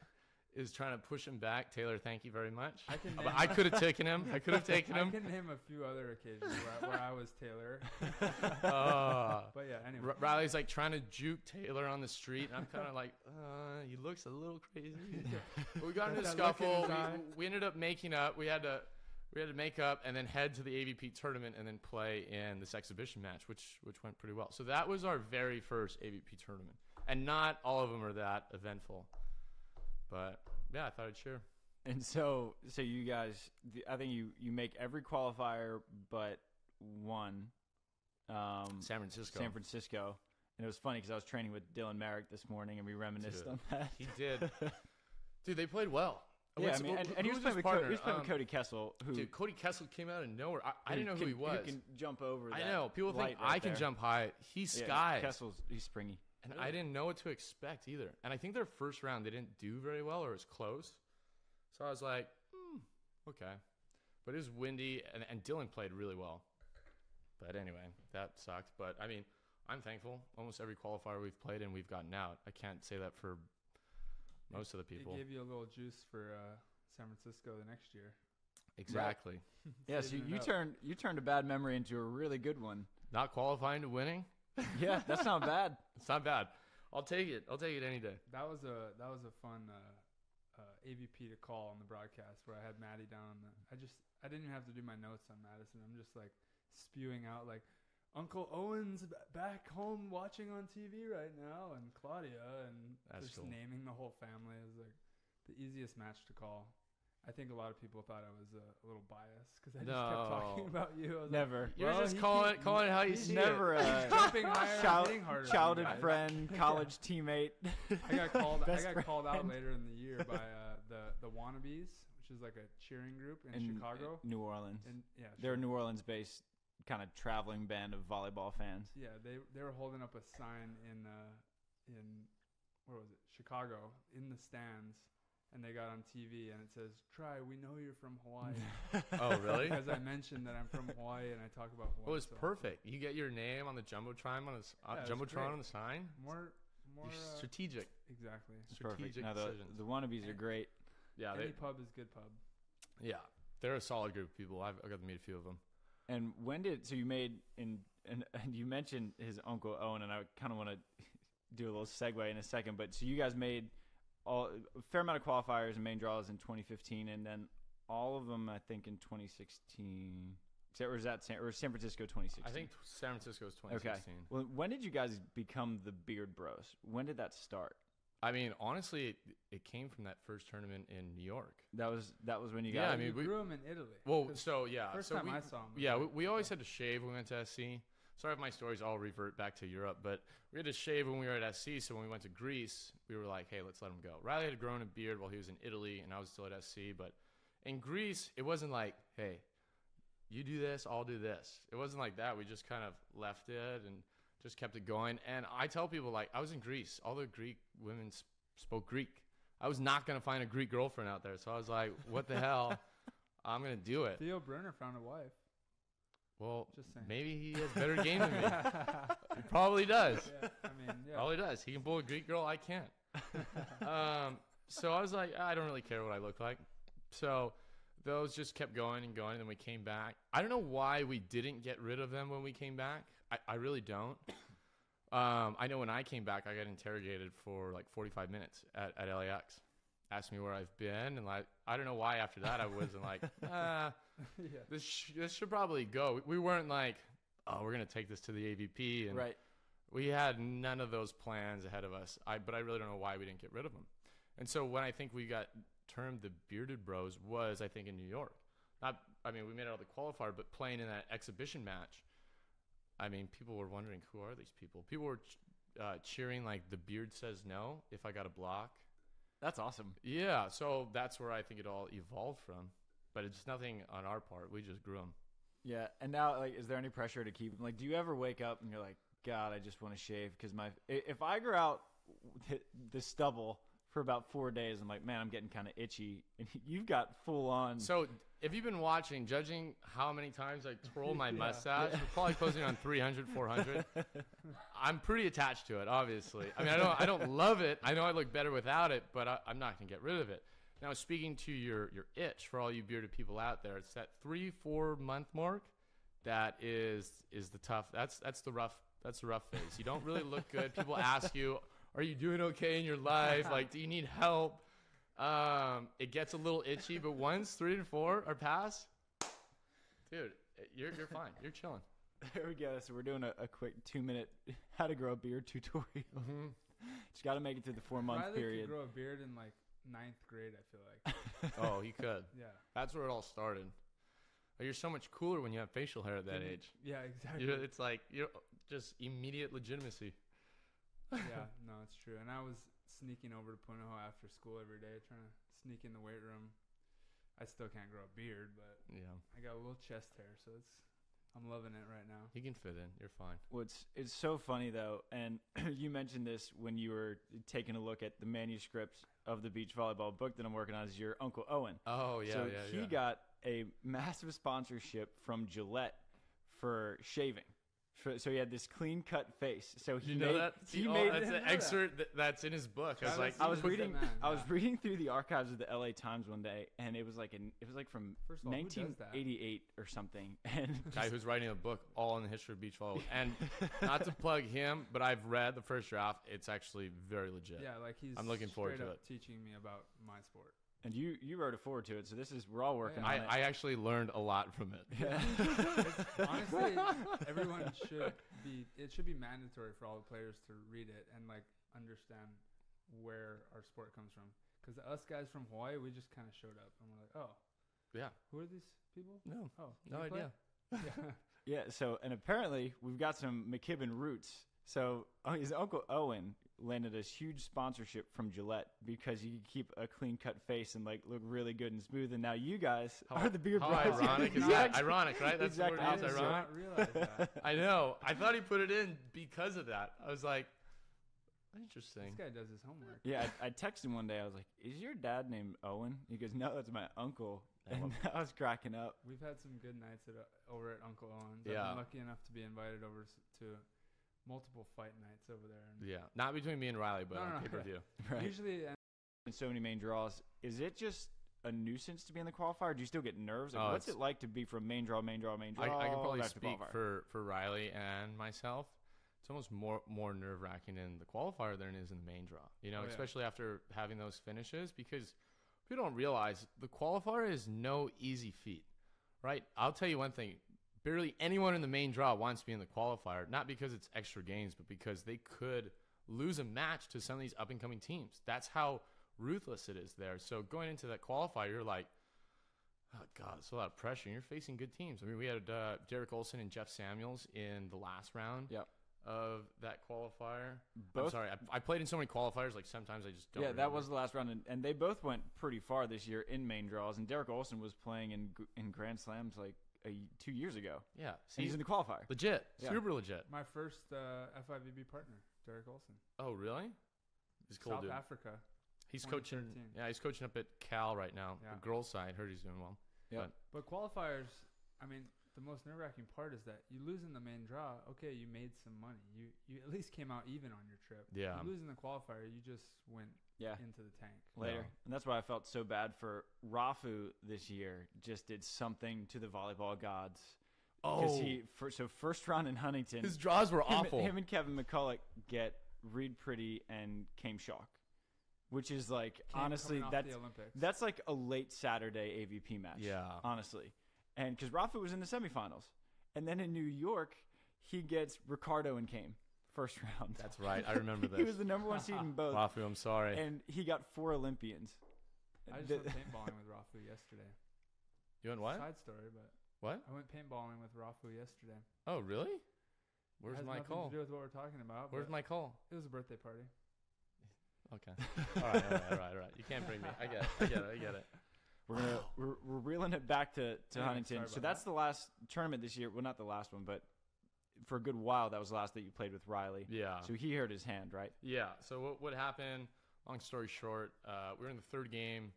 is trying to push him back. Taylor, thank you very much. I can I could have taken him. I could have <laughs> taken him. I him. can name a few other occasions where, where I was Taylor. <laughs> Uh, But yeah, anyway. R- Riley's like trying to juke Taylor on the street, and I'm kind of like, uh, he looks a little crazy. <laughs> But we got into a That look in scuffle. We, we ended up making up. We had to we had to make up and then head to the AVP tournament and then play in this exhibition match, which which went pretty well. So that was our very first AVP tournament, and not all of them are that eventful. But yeah, I thought I'd share. And so, so you guys, I think you you make every qualifier but one. Um, San Francisco. San Francisco. And it was funny because I was training with Dylan Maarek this morning and we reminisced Dude. on that. He <laughs> did. Dude, they played well. Yeah, What's- I mean, and, who and he was playing with, Co- he was playing with Um, Cody Kessel, who Dude, Cody Kessel came out of nowhere. I, I didn't know who can, he was. can jump over. I know. People think right I can there. jump high. He Yeah, skies. Kessel's he's springy. And I didn't know what to expect either. And I think their first round they didn't do very well or it was close. So I was like, hmm, okay. But it was windy and, and Dylan played really well. But anyway, that sucked. But I mean, I'm thankful. Almost every qualifier we've played and we've gotten out. I can't say that for most of the people. It gave you a little juice for uh, San Francisco the next year. Exactly. <laughs> Yeah, so Saving you turned you turned a bad memory into a really good one. Not qualifying to winning. <laughs> Yeah, that's not bad. It's not bad. I'll take it. I'll take it any day. That was a that was a fun uh, uh, AVP to call on the broadcast where I had Maddie down. On the, I just I didn't even have to do my notes on Maddison. I'm just like spewing out like Uncle Owen's back home watching on TV right now, and Claudia, and That's just cool. naming the whole family is like the easiest match to call. I think a lot of people thought I was uh, a little biased because I just kept talking <laughs> about you. I was Never. Like, You're well, just calling keep- it, calling it how you he's see Never it. a <laughs> jumping higher, child- hitting harder. childhood friend, <laughs> college teammate. I got called. I Best got called out later in the year by uh, the the Wannabes, which is like a cheering group in, in Chicago. New Orleans. And yeah, They're a sure. New Orleans-based kind of traveling band of volleyball fans. yeah. They they were holding up a sign in uh, in where was it? Chicago in the stands, and they got on TV and it says, "Tri, we know you're from Hawaii." <laughs> Oh, really? because I mentioned that I'm from Hawaii and I talk about Hawaii. It was so perfect. You get your name on the jumbotron on the uh, Yeah, jumbotron on the sign. More more You're uh, strategic. exactly. It's. Strategic No, the, decisions. the wannabes are great. Yeah, Any they, pub is good pub. yeah, they're a solid group of people. I've I got to meet a few of them. And when did so you made and and, and you mentioned his uncle Owen, and I kind of want to <laughs> do a little segue in a second. But so you guys made all a fair amount of qualifiers and main draws in 2015, and then all of them I think in 2016. Except- Or is that San, or San Francisco 2016? I think San Francisco was Okay. 2016. Well, when did you guys become the Beard Bros? When did that start? I mean, honestly, it, it came from that first tournament in New York. That was that was when you Yeah, guys. I mean, you we- grew 'em in Italy. Well, so yeah, first so time we, I saw him. yeah, we, we always had to shave when we went to SC. Sorry if my stories all revert back to Europe, but we had to shave when we were at SC. So when we went to Greece, we were like, hey, let's let him go. Riley had grown a beard while he was in Italy, and I was still at SC. But in Greece, it wasn't like, hey, you do this, I'll do this. It wasn't like that. We just kind of left it and just kept it going. And I tell people, like, I was in Greece. All the Greek women s- spoke Greek. I was not going to find a Greek girlfriend out there. So I was like, what the hell? <laughs> I'm going to do it. Theo Brunner found a wife. Well, Just saying. maybe he has better game than me. <laughs> He probably does. yeah, I mean, yeah. Probably does. He can pull a Greek girl. I can't. <laughs> um, so I was like, I don't really care what I look like. So those just kept going and going. And then we came back. I don't know why we didn't get rid of them when we came back. I, I really don't. Um, I know when I came back, I got interrogated for like 45 minutes at, at LAX. Asked me where I've been, and like I don't know why. After that, I wasn't like, ah, <laughs> <laughs> yeah. this sh- this should probably go. We weren't like, oh, we're gonna take this to the AVP, and right. we had none of those plans ahead of us. I but I really don't know why we didn't get rid of them. And so when I think we got termed the Bearded Bros was I think in New York. Not I mean we made it out of the qualifier, but playing in that exhibition match. I mean people were wondering who are these people. People were ch- uh, cheering like the beard says no if I got a block. That's awesome. Yeah, so that's where I think it all evolved from. But it's nothing on our part. We just grew them. Yeah, and now like, is there any pressure to keep? them? Like, do you ever wake up and you're like, God, I just want to shave because my if I grow out the, stubble for about four days, I'm like, man, I'm getting kind of itchy, and <laughs> you've got full on. So, if you've been watching, judging how many times I twirl my <laughs> Yeah. mustache, we're probably closing on 300, 400. <laughs> I'm pretty attached to it, obviously. I mean, I don't, I don't love it. I know I look better without it, but I, I'm not going to get rid of it. Now, speaking to your, your itch for all you bearded people out there, it's that three, four month mark that is is the tough. That's that's the rough. That's the rough phase. You don't really look good. People ask you, "Are you doing okay in your life? Like, do you need help?" Um, it gets a little itchy, but once three and four are past, dude, you're you're fine. You're chilling. there we go. So we're doing a, a quick two minute <laughs> how to grow a beard tutorial. Mm-hmm. <laughs> Just got to make it through the four month Riley period. could grow a beard in like ninth grade. I feel like. <laughs> Oh, he could. Yeah. That's where it all started. But you're so much cooler when you have facial hair at that age. Yeah, exactly. You're, it's like you're just immediate legitimacy. yeah, no, it's true. And I was sneaking over to Punahou after school every day, trying to sneak in the weight room. I still can't grow a beard, but Yeah, I got a little chest hair, so it's I'm loving it right now. you can fit in. You're fine. What's it's so funny though, and <clears throat> you mentioned this when you were taking a look at the manuscript of the beach volleyball book that I'm working on. Is your uncle Owen? Oh yeah, so yeah, he yeah. got a massive sponsorship from Gillette for shaving. For, so he had this clean cut face. So he you know made, that? he oh, made that's an excerpt that- that's in his book. I was like, I was He's a good reading. man, I was reading through the archives of the L.A. Times one day, and it was like in, it was like from First all, who does that? 1988 or something. <laughs> And guy who's writing a book all in the history of beach volleyball. And not to <laughs> plug him, but I've read the first draft. It's actually very legit. Yeah, like he's. I'm looking forward to up Teaching me about my sport. And you you wrote a forward to it. So this is we're all working yeah. on I, it. I actually learned a lot from it. <laughs> Honestly, <laughs> everyone should be. It should be mandatory for all the players to read it and like understand where our sport comes from. Because us guys from Hawaii, we just kind of showed up and we're like, oh, Yeah. who are these people? No, Oh, no idea. Yeah. <laughs> Yeah, so and apparently we've got some McKibbin roots. So oh, his uncle Owen landed a huge sponsorship from Gillette because you could keep a clean cut face and like look really good and smooth. And now you guys How- are the beard How bros. ironic is <laughs> that? Ironic, right? That's exact the word. It's I ironic. not that. <laughs> I know. I thought he put it in because of that. I was like, interesting. this guy does his homework. Yeah, I, I texted him one day. I was like, "Is your dad named Owen?" He goes, "No, that's my uncle." And <laughs> I was cracking up. We've had some good nights at over at Uncle Owen's. Yeah. I've been lucky enough to be invited over to multiple fight nights over there. And Yeah, not between me and Riley, but No, on no, no. pay per view. <laughs> Right. Usually, and And so many main draws. Is it just a nuisance to be in the qualifier? Do you still get nerves? Like, Oh, what's it like to be from main draw, main draw, main draw? I, I can probably speak for, for Riley and myself. It's almost more more nerve wracking in the qualifier than it is in the main draw. You know, Oh, yeah. especially after having those finishes because people don't realize the qualifier is no easy feat, right? I'll tell you one thing. Barely anyone in the main draw wants to be in the qualifier, not because it's extra games, but because they could lose a match to some of these up and coming teams. That's how ruthless it is there. So going into that qualifier, you're like, Oh God, it's a lot of pressure. and You're facing good teams. I mean, we had uh, Derek Olson and Jeff Samuels in the last round Yep. of that qualifier. I'm Both- sorry, I, I played in so many qualifiers. Like sometimes I just don't. yeah, that was the last round, and, and they both went pretty far this year in main draws. And Derek Olson was playing in in Grand Slams like a, two years ago, yeah. and See, he's in the qualifier. legit, Yeah. super legit. my first uh, FIVB partner, Derek Olson, Oh really? He's cool, South dude. Africa. He's coaching. Yeah, he's coaching up at Cal right now. Yeah. The girls' side. Heard he's doing well. Yeah. But qualifiers, I mean, the most nerve wracking part is that you lose in the main draw. Okay, you made some money. You you at least came out even on your trip. Yeah. You lose in the qualifier, you just went Yeah, into the tank. later, No. and that's why I felt so bad for Rafu this year. Just did something to the volleyball gods because Oh, he for, so first round in Huntington. his draws were him, awful. Him and Kevin McCulloch get Reid Priddy and Chaim Schalk, which is like Chaim honestly that's the that's like a late Saturday AVP match. Yeah. honestly, and because Rafa was in the semifinals, and then in New York he gets Ricardo and Chaim first round. That's right. I <laughs> remember that. he was the number one seed in <laughs> both, Rafu, I'm sorry. and he got four Olympians. I just The- went <laughs> paintballing with Rafu yesterday. you went what? Side story, but What? I went paintballing with Rafu yesterday. Oh really? Where's Has my nothing call? to do with what we're talking about. Where's my call? It was a birthday party. Okay. all right, all right, all right, all right. You can't bring me. I get it. I get it. I get it. We're, gonna, we're we're reeling it back to, to Anyway, Huntington. So about that's the last tournament this year. Well, not the last one, but for a good while that was the last that you played with Riley. Yeah. So he hurt his hand, right? Yeah. So what, what happened? Long story short, uh, we were in the third game,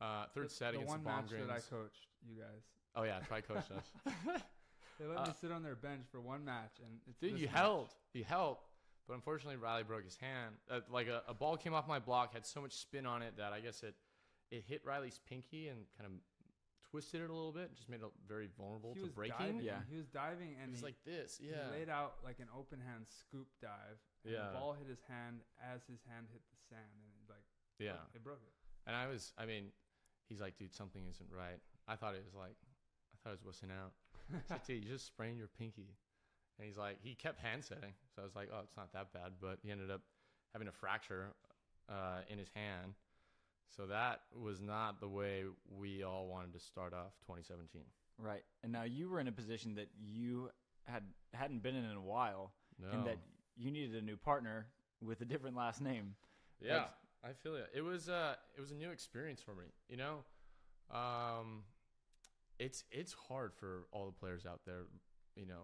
uh, third the, set the against one the Bomb match that I coached, you guys. oh yeah, Tri coached us. <laughs> They let Uh, me sit on their bench for one match, and it's Dude, you match. helped. You held. But unfortunately, Riley broke his hand. Uh, like a, a ball came off my block, had so much spin on it that I guess it it hit Riley's pinky and kind of twisted it a little bit. Just made it very vulnerable He to breaking. diving. Yeah. he was diving, It and was he, like this. Yeah, he laid out like an open hand scoop dive. And Yeah. the ball hit his hand as his hand hit the sand, and it, like Yeah. it broke it. And I was, I mean, he's like, dude, something isn't right. I thought it was like, I thought it was wussing out. I was <laughs> like, dude, you just sprained your pinky. And he's like, he kept hand setting. So I was like, oh, it's not that bad. But he ended up having a fracture uh, in his hand. So that was not the way we all wanted to start off 2017. Right. And now you were in a position that you had hadn't been in in a while, No. and that you needed a new partner with a different last name. Yeah, I feel it. It was uh, it was a new experience for me. You know, um, it's it's hard for all the players out there. You know,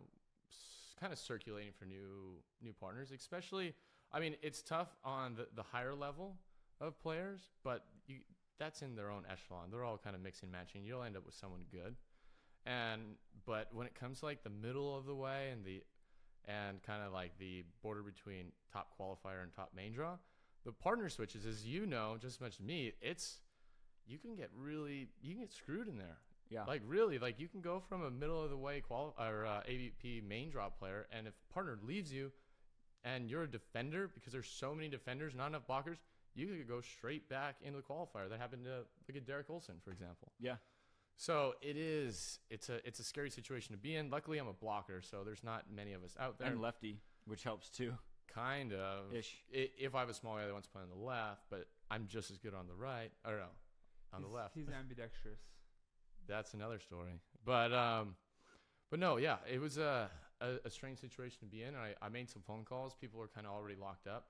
kind of circulating for new new partners, especially. I mean, it's tough on the the higher level of players, but you that's in their own echelon. They're all kind of mixing matching. You'll end up with someone good. And but when it comes to like the middle of the way and the and kind of like the border between top qualifier and top main draw, the partner switches, as you know, just as much as me, it's you can get really you can get screwed in there. Yeah. Like really, like you can go from a middle of the way quali- or uh, AVP main draw player, and if partner leaves you, and you're a defender because there's so many defenders, not enough blockers, you could go straight back into the qualifier. That happened to look at Derek Olson, for example. yeah. So it is it's a it's a scary situation to be in. Luckily, I'm a blocker, so there's not many of us out there. And lefty, which helps too. kind of Ish. I- If I have a small guy that wants to play on the left, but I'm just as good on the right, or no, on the left. He's <laughs> ambidextrous. That's another story. But um, but no, yeah, it was a a, a strange situation to be in. I, I made some phone calls. People were kind of already locked up,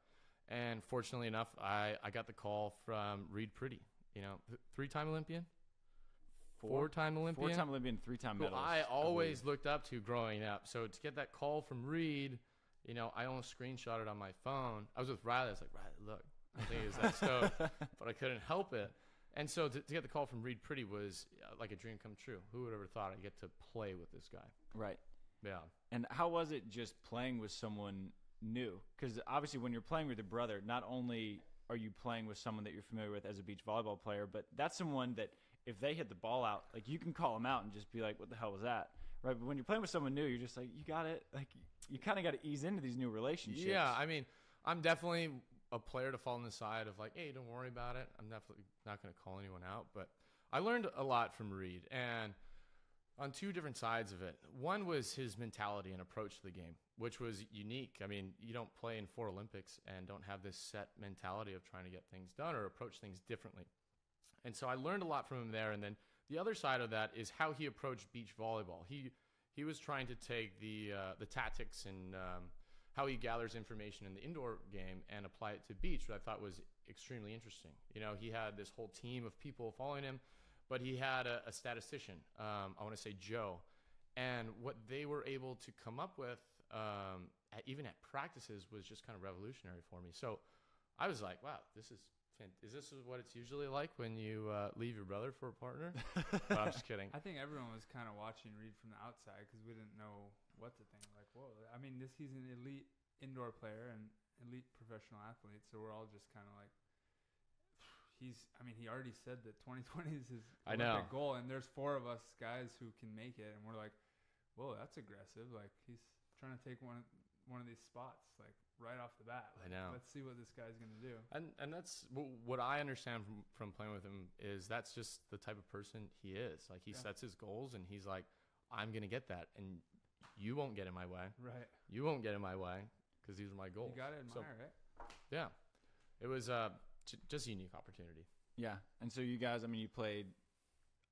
and fortunately enough, I I got the call from Reid Priddy. You know, th- three-time Olympian, four-time Olympian, Four-time Olympian, three-time medalist. I always believe. looked up to growing up. So to get that call from Reid, you know, I almost screenshotted on my phone. I was with Riley. I was like, Riley, look, I think it was that stoked, <laughs> but I couldn't help it. And so to, to get the call from Reid Priddy was uh, like a dream come true. Who would ever thought I'd get to play with this guy? right. Yeah. And how was it just playing with someone new? Because obviously, when you're playing with your brother, not only are you playing with someone that you're familiar with as a beach volleyball player, but that's someone that if they hit the ball out, like you can call them out and just be like, "What the hell was that?" Right? But when you're playing with someone new, you're just like, "You got it." Like you kind of got to ease into these new relationships. Yeah, I mean, I'm definitely a player to fall on the side of like, hey, don't worry about it. I'm definitely not going to call anyone out. But I learned a lot from Reid, and on two different sides of it. One was his mentality and approach to the game, which was unique. I mean, you don't play in four Olympics and don't have this set mentality of trying to get things done or approach things differently. And so I learned a lot from him there. And then the other side of that is how he approached beach volleyball. He he was trying to take the uh, the tactics and um, how he gathers information in the indoor game and apply it to beach, which I thought was extremely interesting. You know, he had this whole team of people following him, but he had a, a statistician. Um, I want to say Joe, and what they were able to come up with, um, at, even at practices, was just kind of revolutionary for me. So I was like, wow, this is. Is this what it's usually like when you uh, leave your brother for a partner? <laughs> But I'm just kidding. I think everyone was kind of watching Reid from the outside because we didn't know what to think. Like, whoa! I mean, this he's an elite indoor player and elite professional athlete, so we're all just kind of like, he's. I mean, he already said that 2020 is his I know. goal, and there's four of us guys who can make it, and we're like, whoa, that's aggressive. Like he's trying to take one one of these spots, like right off the bat. I know. Let's see what this guy's gonna do. And and that's what I understand from from playing with him is that's just the type of person he is. Like he Yeah. sets his goals and he's like, I'm gonna get that, and you won't get in my way. Right. You won't get in my way because these are my goals. You gotta So, admire it. yeah, it was uh, just a unique opportunity. Yeah. And so you guys, I mean, you played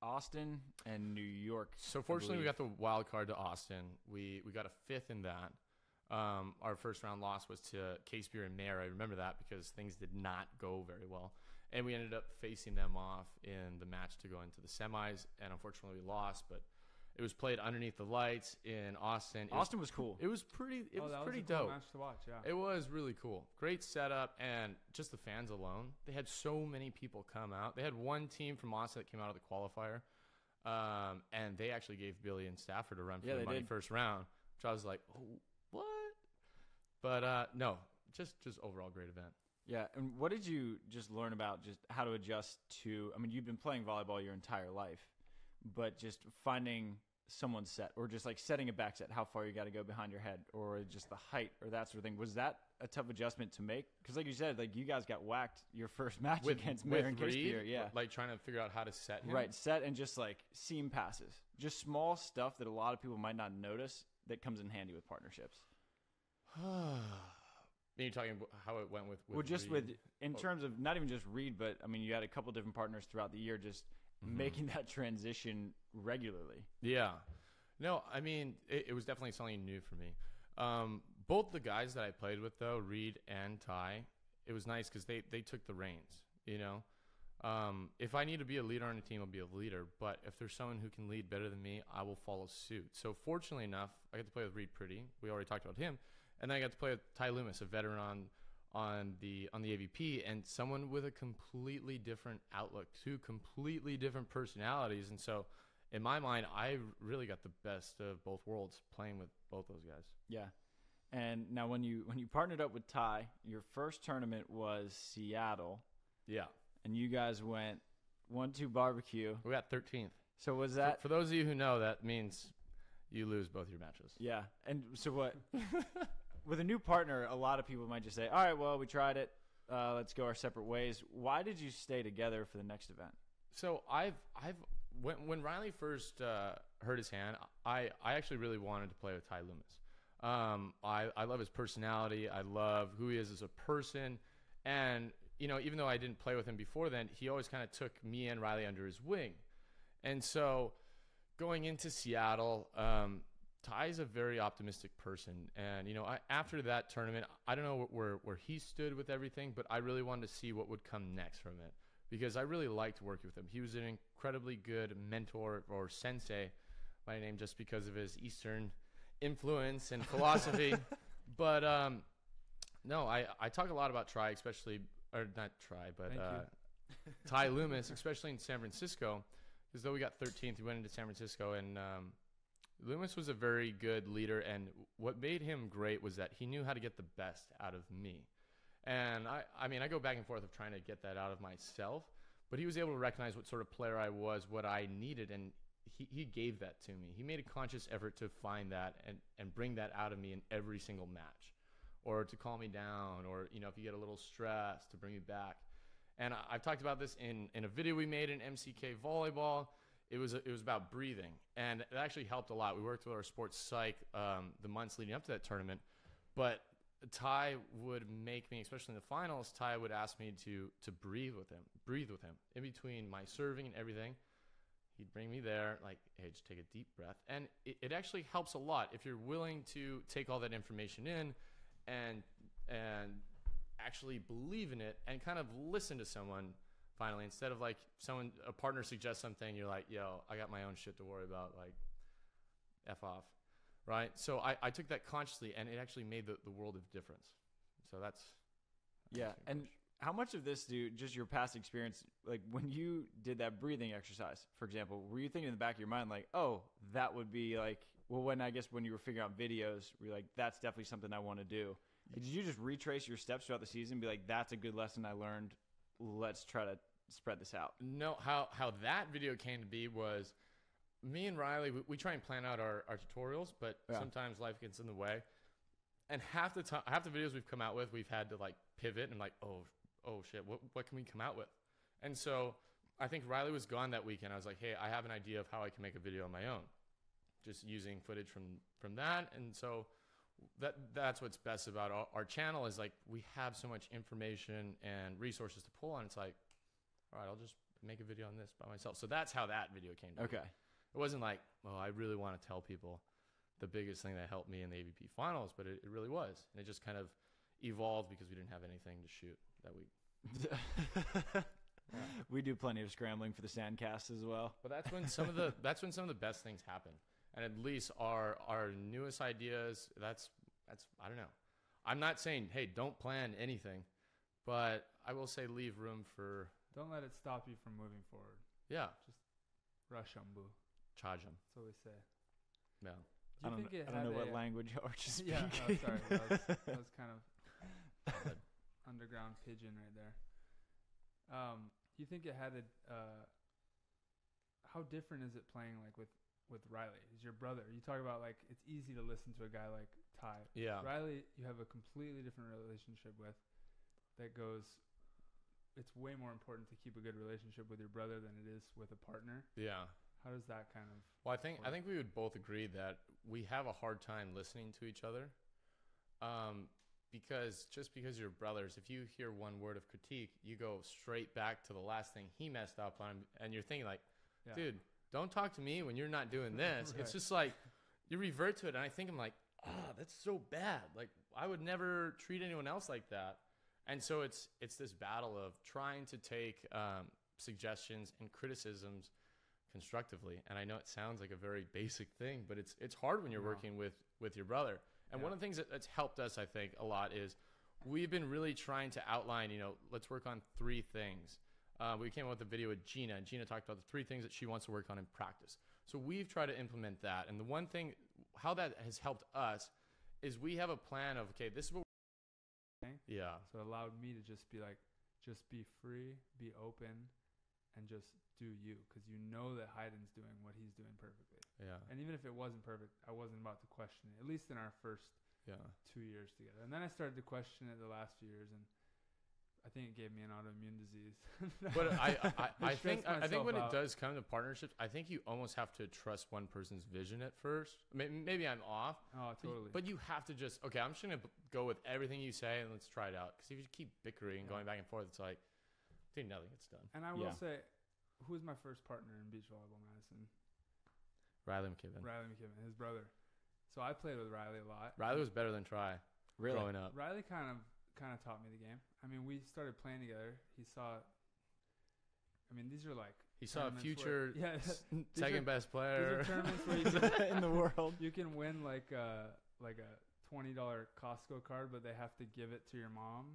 Austin and New York. So fortunately, we got the wild card to Austin. We we got a fifth in that. Um, our first round loss was to Casebeer and Mayer. I remember that because things did not go very well, and we ended up facing them off in the match to go into the semis. And unfortunately, we lost. But it was played underneath the lights in Austin. It Austin was cool. it was pretty. It oh, was pretty was cool dope. match to watch. Yeah. It was really cool. Great setup and just the fans alone. They had so many people come out. They had one team from Austin that came out of the qualifier. Um, and they actually gave Billy and Stafford a run for Yeah, the money did. first round, which I was like, oh, what? But uh, no, just just overall great event. Yeah, and what did you just learn about just how to adjust to? I mean, you've been playing volleyball your entire life, but just finding someone's set or just like setting a back set, how far you got to go behind your head, or just the height or that sort of thing. Was that a tough adjustment to make? Because like you said, like you guys got whacked your <laughs> first match against Mayor and Reed, yeah. like trying to figure out how to set him. Right, set and just like seam passes, just small stuff that a lot of people might not notice that comes in handy with partnerships. <sighs> Then you're talking about how it went with, with well, just Reid. with in Oh. terms of not even just Reid, but I mean, you had a couple different partners throughout the year, just Mm-hmm. making <laughs> that transition regularly. Yeah. No, I mean, it, it was definitely something new for me. Um, both the guys that I played with though, Reid and Ty, it was nice because they they took the reins. You know, um, if I need to be a leader on a team, I'll be a leader. But if there's someone who can lead better than me, I will follow suit. So fortunately enough, I got to play with Reid Priddy. We already talked about him, and then I got to play with Ty Loomis, a veteran on on the on the AVP, and someone with a completely different outlook, two completely different personalities, and so. In my mind, I really got the best of both worlds playing with both those guys. Yeah. And now when you when you partnered up with Ty, your first tournament was Seattle, Yeah, and you guys went one two barbecue. we got 13th. So was For- that for, those of you who know, that means you lose both your matches. yeah? And so what? <laughs> with a new partner, a lot of people might just say, "All right, well, we tried it. Uh, let's go our separate ways." Why did you stay together for the next event? So I've I've when when Riley first uh, hurt his hand, I I actually really wanted to play with Ty Loomis. Um, I I love his personality. I love who he is as a person, and you know even though I didn't play with him before then, he always kind of took me and Riley under his wing, and so going into Seattle. Um, Ty's a very optimistic person, and you know, I, after that tournament, I don't know where where he stood with everything, but I really wanted to see what would come next from it because I really liked working with him. He was an incredibly good mentor or sensei by name just because of his Eastern influence and philosophy. <laughs> but um, no, I, I talk a lot about Tri, especially, or not Tri, but uh, Ty Loomis, especially in San Francisco, because though we got 13th, we went into San Francisco, and um, Loomis was a very good leader. And what made him great was that he knew how to get the best out of me. And I, I mean, I go back and forth of trying to get that out of myself, but he was able to recognize what sort of player I was, what I needed, and he, he gave that to me. He made a conscious effort to find that and, and bring that out of me in every single match, or to calm me down, or, you know, if you get a little stressed, to bring me back. And I, I've talked about this in, in a video we made in MCK Volleyball. It was, it was about breathing, and it actually helped a lot. We worked with our sports psych um, the months leading up to that tournament, but Ty would make me, especially in the finals. Ty would ask me to to breathe with him, breathe with him in between my serving and everything. He'd bring me there, like, hey, just take a deep breath, and it, it actually helps a lot if you're willing to take all that information in, and and actually believe in it, and kind of listen to someone. Finally, instead of like someone, a partner suggests something, you're like, yo, I got my own shit to worry about, like, f off right? So I, I took that consciously, and it actually made the, the world of difference. So that's Yeah, and how much of this, dude, just your past experience, like when you did that breathing exercise, for example, were you thinking in the back of your mind, like, oh, that would be like, well, when I guess when you were figuring out videos, were you like, that's definitely something I want to do. Like, did you just retrace your steps throughout the season and be like, that's a good lesson I learned? Let's try to spread this out. no how how that video came to be was me and Riley. We, we try and plan out our, our tutorials, but Yeah. sometimes life gets in the way. And half the time, half the videos we've come out with, we've had to like pivot and like, oh, oh shit, what what can we come out with? And so I think Riley was gone that weekend. I was like, hey, I have an idea of how I can make a video on my own, just using footage from from that. And so that that's what's best about our, our channel is like we have so much information and resources to pull on. It's like, all right, I'll just make a video on this by myself. So that's how that video came to. Okay. It wasn't like, oh, I really want to tell people the biggest thing that helped me in the AVP finals, but it, it really was. And it just kind of evolved because we didn't have anything to shoot that week. <laughs> we do plenty of scrambling for the Sandcast as well. But that's when some of the <laughs> that's when some of the best things happen. And at least our our newest ideas, that's that's I don't know. I'm not saying, hey, don't plan anything, but I will say leave room for Don't let it stop you from moving forward. yeah, Rush 'em, boo. Charge them. That's what we say. Yeah. Do I don't, think it I don't had know what a- language Arch is <laughs> Yeah, speaking. no, sorry. That was, that <laughs> was kind of underground pigeon right there. Um, do you think it had a? Uh, how different is it playing like with with Riley? He's your brother. You talk about like it's easy to listen to a guy like Ty. Yeah. Riley, you have a completely different relationship with. That goes. It's way more important to keep a good relationship with your brother than it is with a partner. Yeah. How does that kind of? Well, I think I think we would both agree that we have a hard time listening to each other, um, because just because you're brothers, if you hear one word of critique, you go straight back to the last thing he messed up on, and you're thinking like, Yeah. dude, don't talk to me when you're not doing <laughs> this. Right. It's just like you revert to it, and I think I'm like, ah, that's so bad. Like I would never treat anyone else like that. And so it's it's this battle of trying to take um, suggestions and criticisms constructively. And I know it sounds like a very basic thing, but it's it's hard when you're No. working with with your brother. And one of the things that, that's helped us, I think, a lot is we've been really trying to outline. You know, let's work on three things. Uh, we came up with a video with Gina, and Gina talked about the three things that she wants to work on in practice. So we've tried to implement that. And the one thing, how that has helped us, is we have a plan of okay, this is what. Okay. Yeah. So it allowed me to just be like, just be free, be open, and just do you, because you know that Hyden's doing what he's doing perfectly. Yeah. And even if it wasn't perfect, I wasn't about to question it. At least in our first Yeah. two years together. And then I started to question it the last few years, and I think it gave me an autoimmune disease. <laughs> But I, I, I <laughs> It think I think when myself it does come to partnerships, I think you almost have to trust one person's vision at first. Maybe, maybe I'm off, Oh, totally. But you have to just okay. I'm just gonna go with everything you say and let's try it out. Because if you keep bickering and Yeah. going back and forth, it's like, dude, nothing gets done. and I will Yeah. say, who was my first partner in beach volleyball, Maddison? Riley McKibbin. Riley McKibbin, his brother. So I played with Riley a lot. Riley was better than Tri Really? growing up. Riley kind of kind of taught me the game. I mean, we started playing together. He saw. I mean, these are like He saw a tournaments future where- <laughs> yeah. s- <laughs> second are- best These are player. tournaments where you can, <laughs> in the world. you can win like a like a twenty dollar Costco card, but they have to give it to your mom,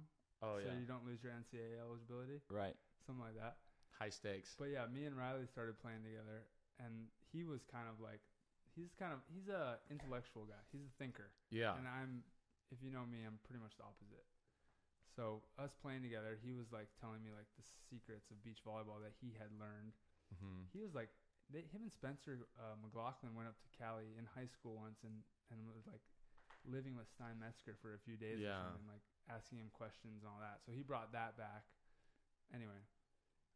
oh so yeah, you don't lose your NCAA eligibility, Right. something like that. high stakes. But yeah, me and Riley started playing together, and he was kind of like, he's kind of he's a intellectual guy. He's a thinker, Yeah, and I'm, if you know me, I'm pretty much the opposite. So us playing together, he was like telling me like the secrets of beach volleyball that he had learned. hmm He was like, they, him and Spencer uh, McLaughlin went up to Cali in high school once, and and was like living with Stein Metzger for a few days Yeah. or something, like asking him questions and all that. So he brought that back. Anyway,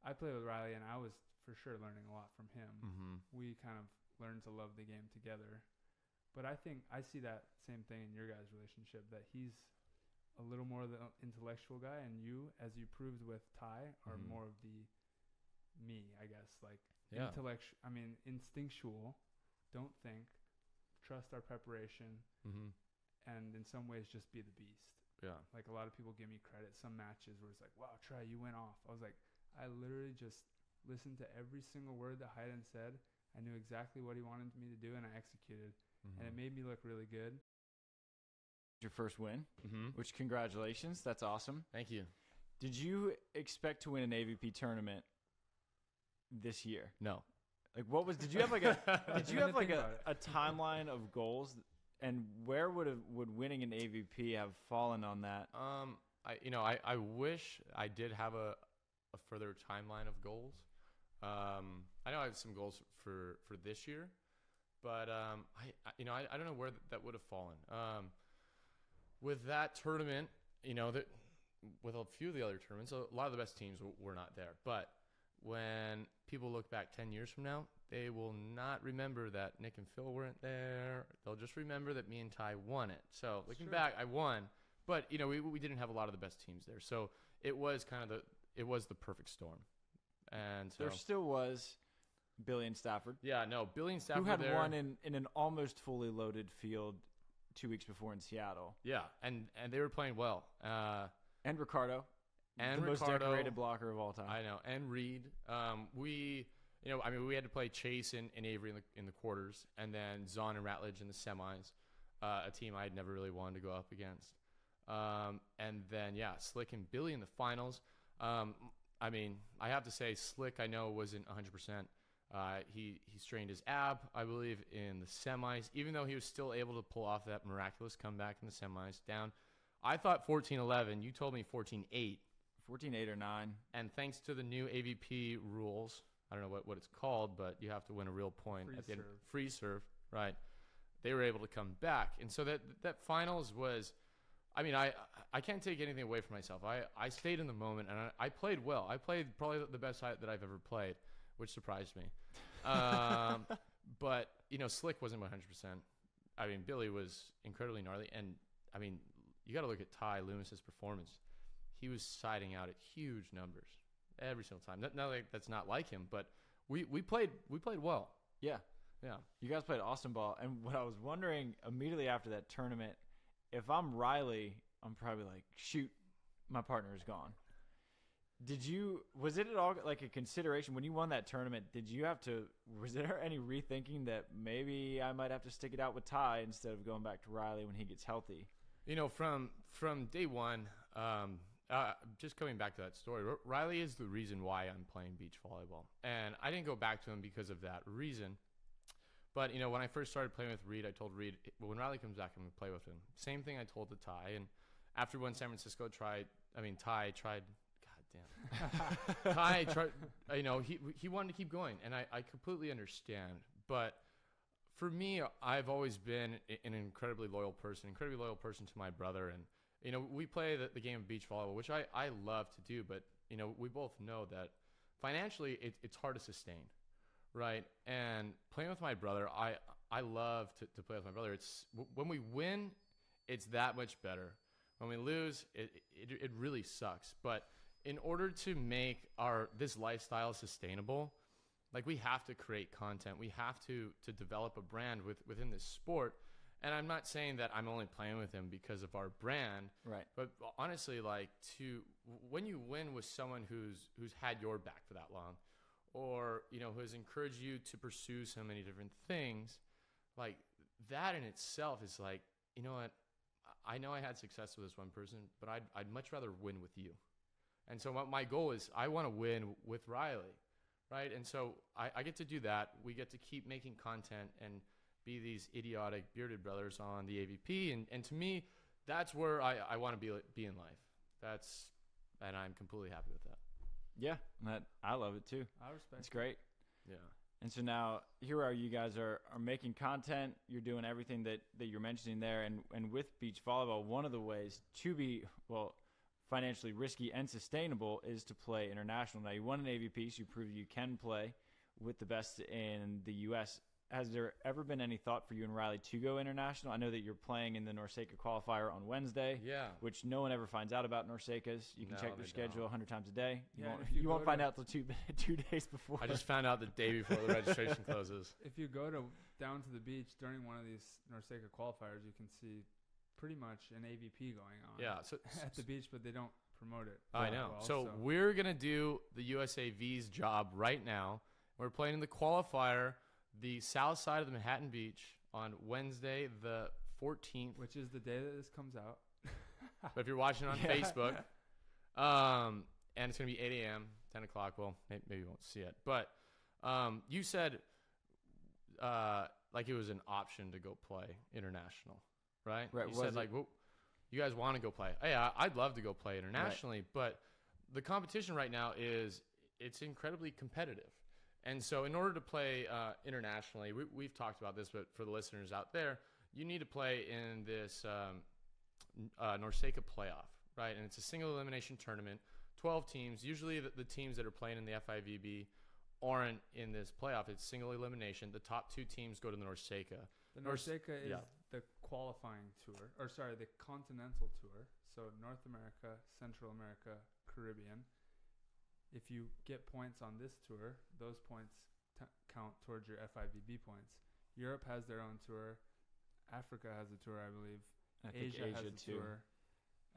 I played with Riley, and I was for sure learning a lot from him. hmm We kind of learned to love the game together. But I think I see that same thing in your guys' relationship that he's a little more of the intellectual guy, and you, as you proved with Ty, are Mhm. more of the me, I guess, like Yeah. intellectual. I mean, instinctual. Don't think. Trust our preparation, hmm and in some ways, just be the beast. Yeah. Like a lot of people give me credit. Some matches where it's like, "Wow, Tri you went off." I was like, I literally just listened to every single word that Hyden said. I knew exactly what he wanted me to do, and I executed, Mm-hmm. and it made me look really good. Your first win, hmm which congratulations. That's awesome. Thank you. Did you expect to win an AVP tournament this year? No. Like, what was? Did you have like a? <laughs> did you have like a, a timeline of goals? And where would have would winning an AVP have fallen on that? Um, I you know I, I wish I did have a, a further timeline of goals. Um, I know I have some goals for for this year, but um, I, I you know I, I don't know where th- that would have fallen. Um, with that tournament, you know that with a few of the other tournaments, a lot of the best teams were not there. But when people look back ten years from now, they will not remember that Nick and Phil weren't there. They'll just remember that me and Ty won it. So looking Sure. back, I won. But you know, we we didn't have a lot of the best teams there, so it was kind of the it was the perfect storm. And so There still was Billy and Stafford, yeah, no, Billy and Stafford who had there. won in, in an almost fully loaded field two weeks before in Seattle, yeah, and and they were playing well. Uh, and Ricardo, and the most decorated blocker of all time. I know, and Reid. Um, we, you know, I mean, we had to play Chase and, and Avery in the in the quarters, and then Zaun and Ratledge in the semis. Uh, a team I had never really wanted to go up against. Um, and then yeah, Slick and Billy in the finals. Um, I mean, I have to say, Slick I know wasn't 100. percent uh, he he strained his ab, I believe, in the semis. Even though he was still able to pull off that miraculous comeback in the semis, down. I thought 14-11. You told me 14-8. 14, 8 or 9. And thanks to the new AVP rules, I don't know what, what it's called, but you have to win a real point Free at the end. serve. Free serve, right? They were able to come back, and so that that finals was. I mean, I I can't take anything away from myself. I, I stayed in the moment and I, I played well. I played probably the best I, that I've ever played, which surprised me. Um, <laughs> but you know, Slick wasn't 100. percent I mean, Billy was incredibly gnarly, and I mean, you got to look at Ty Loomis's performance. He was siding out at huge numbers every single time. Not, not like that's not like him, but we, we played we played well. Yeah. Yeah. You guys played awesome ball, and what I was wondering immediately after that tournament, if I'm Riley, I'm probably like, shoot, my partner is gone. Did you? Was it at all like a consideration when you won that tournament? Did you have to? Was there <laughs> any rethinking that maybe I might have to stick it out with Ty instead of going back to Riley when he gets healthy? You know, from from day one, um, uh, just coming back to that story, R- Riley is the reason why I'm playing beach volleyball, and I didn't go back to him because of that reason. But you know, when I first started playing with Reid, I told Reid, when Riley comes back, I'm gonna play with him. Same thing I told to Ty, and after when San Francisco tried, I mean Ty tried. God damn. <laughs> Ty tried. You know, he he wanted to keep going, and I I completely understand. But for me, I've always been an incredibly loyal person, incredibly loyal person to my brother, and you know, we play the, the game of beach volleyball, which I I love to do, but you know, we both know that financially it, it's hard to sustain right? And playing with my brother, I I love to, to play with my brother. It's when we win, it's that much better. When we lose, it, it it really sucks. But in order to make our this lifestyle sustainable, like we have to create content. We have to to develop a brand with within this sport. And I'm not saying that I'm only playing with him because of our brand, Right. but honestly, like to when you win with someone who's who's had your back for that long, or you know who has encouraged you to pursue so many different things, like that in itself is like you know what I know I had success with this one person, but I'd I'd much rather win with you, and so what my goal is I want to win with Riley, right? And so I, I get to do that. We get to keep making content and be these idiotic bearded brothers on the AVP, and and to me that's where I, I want to be be in life. That's and I'm completely happy with that. Yeah, that I love it too. I respect. It's great. Yeah. And so now here are you guys are, are making content. You're doing everything that, that you're mentioning there, and and with beach volleyball, one of the ways to be well financially risky and sustainable is to play international. Now you won an AVP, so you proved you can play with the best in the U.S. Has there ever been any thought for you and Riley to go international? I know that you're playing in the NORCECA qualifier on Wednesday. Yeah. Which no one ever finds out about NORCECA's. You can No, check their they schedule a hundred times a day. You Yeah, won't, you you won't find to- out till two <laughs> two days before. I just found out the day before the registration <laughs> closes. If you go to down to the beach during one of these NORCECA qualifiers, you can see pretty much an AVP going on. Yeah. So <laughs> at the beach, but they don't promote it. I know. well, so, we're gonna do the USAV's job right now. We're playing in the qualifier, the south side of the Manhattan Beach on Wednesday, the 14th. which is the day that this comes out. <laughs> But if you're watching on <laughs> Yeah. Facebook, um, and it's gonna be 8 a.m., 10 o'clock. Well, maybe you won't see it, but um, you said uh, like it was an option to go play international, right? Right, You said it? like, well, you guys want to go play? Hey, I'd love to go play internationally, but the competition right now is it's incredibly competitive. And so, in order to play uh, internationally, we, we've talked about this, but for the listeners out there, you need to play in this um, uh, NORCECA playoff, right? And it's a single elimination tournament. 12 teams. Usually, the, the teams that are playing in the FIVB aren't in this playoff. It's single elimination. The top two teams go to the NORCECA. The Nors- NORCECA is yeah. the qualifying tour, or sorry, the continental tour. So North America, Central America, Caribbean. If you get points on this tour, those points t- count towards your FIVB points. Europe has their own tour. Africa has a tour, I believe. I think Asia, has a too. tour.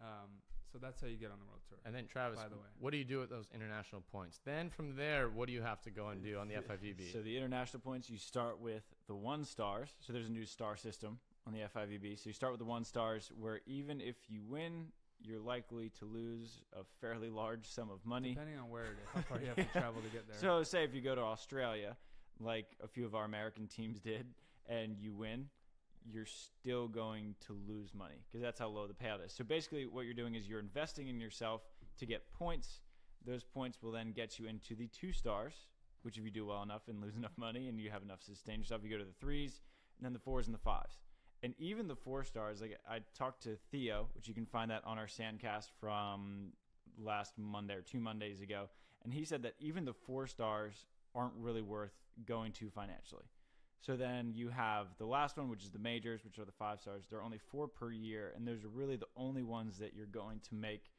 Um, so that's how you get on the world tour. And then, Travis, By the way. what do you do with those international points? Then from there, what do you have to go and do on the <laughs> FIVB? So the international points, you start with the one stars. So there's a new star system on the FIVB. So you start with the one stars, where even if you win, you're likely to lose a fairly large sum of money. Depending on where it is, how far you have to <laughs> travel to get there. So say if you go to Australia, like a few of our American teams did, and you win, you're still going to lose money because that's how low the payout is. So basically, what you're doing is you're investing in yourself to get points. Those points will then get you into the two stars, which if you do well enough and lose enough money and you have enough to sustain yourself, you go to the threes, and then the fours and the fives. And even the four stars, like I talked to Theo, which you can find that on our Sandcast from last Monday or two Mondays ago, and he said that even the four stars aren't really worth going to financially. So then you have the last one, which is the majors, which are the five stars. They're only four per year, and those are really the only ones that you're going to make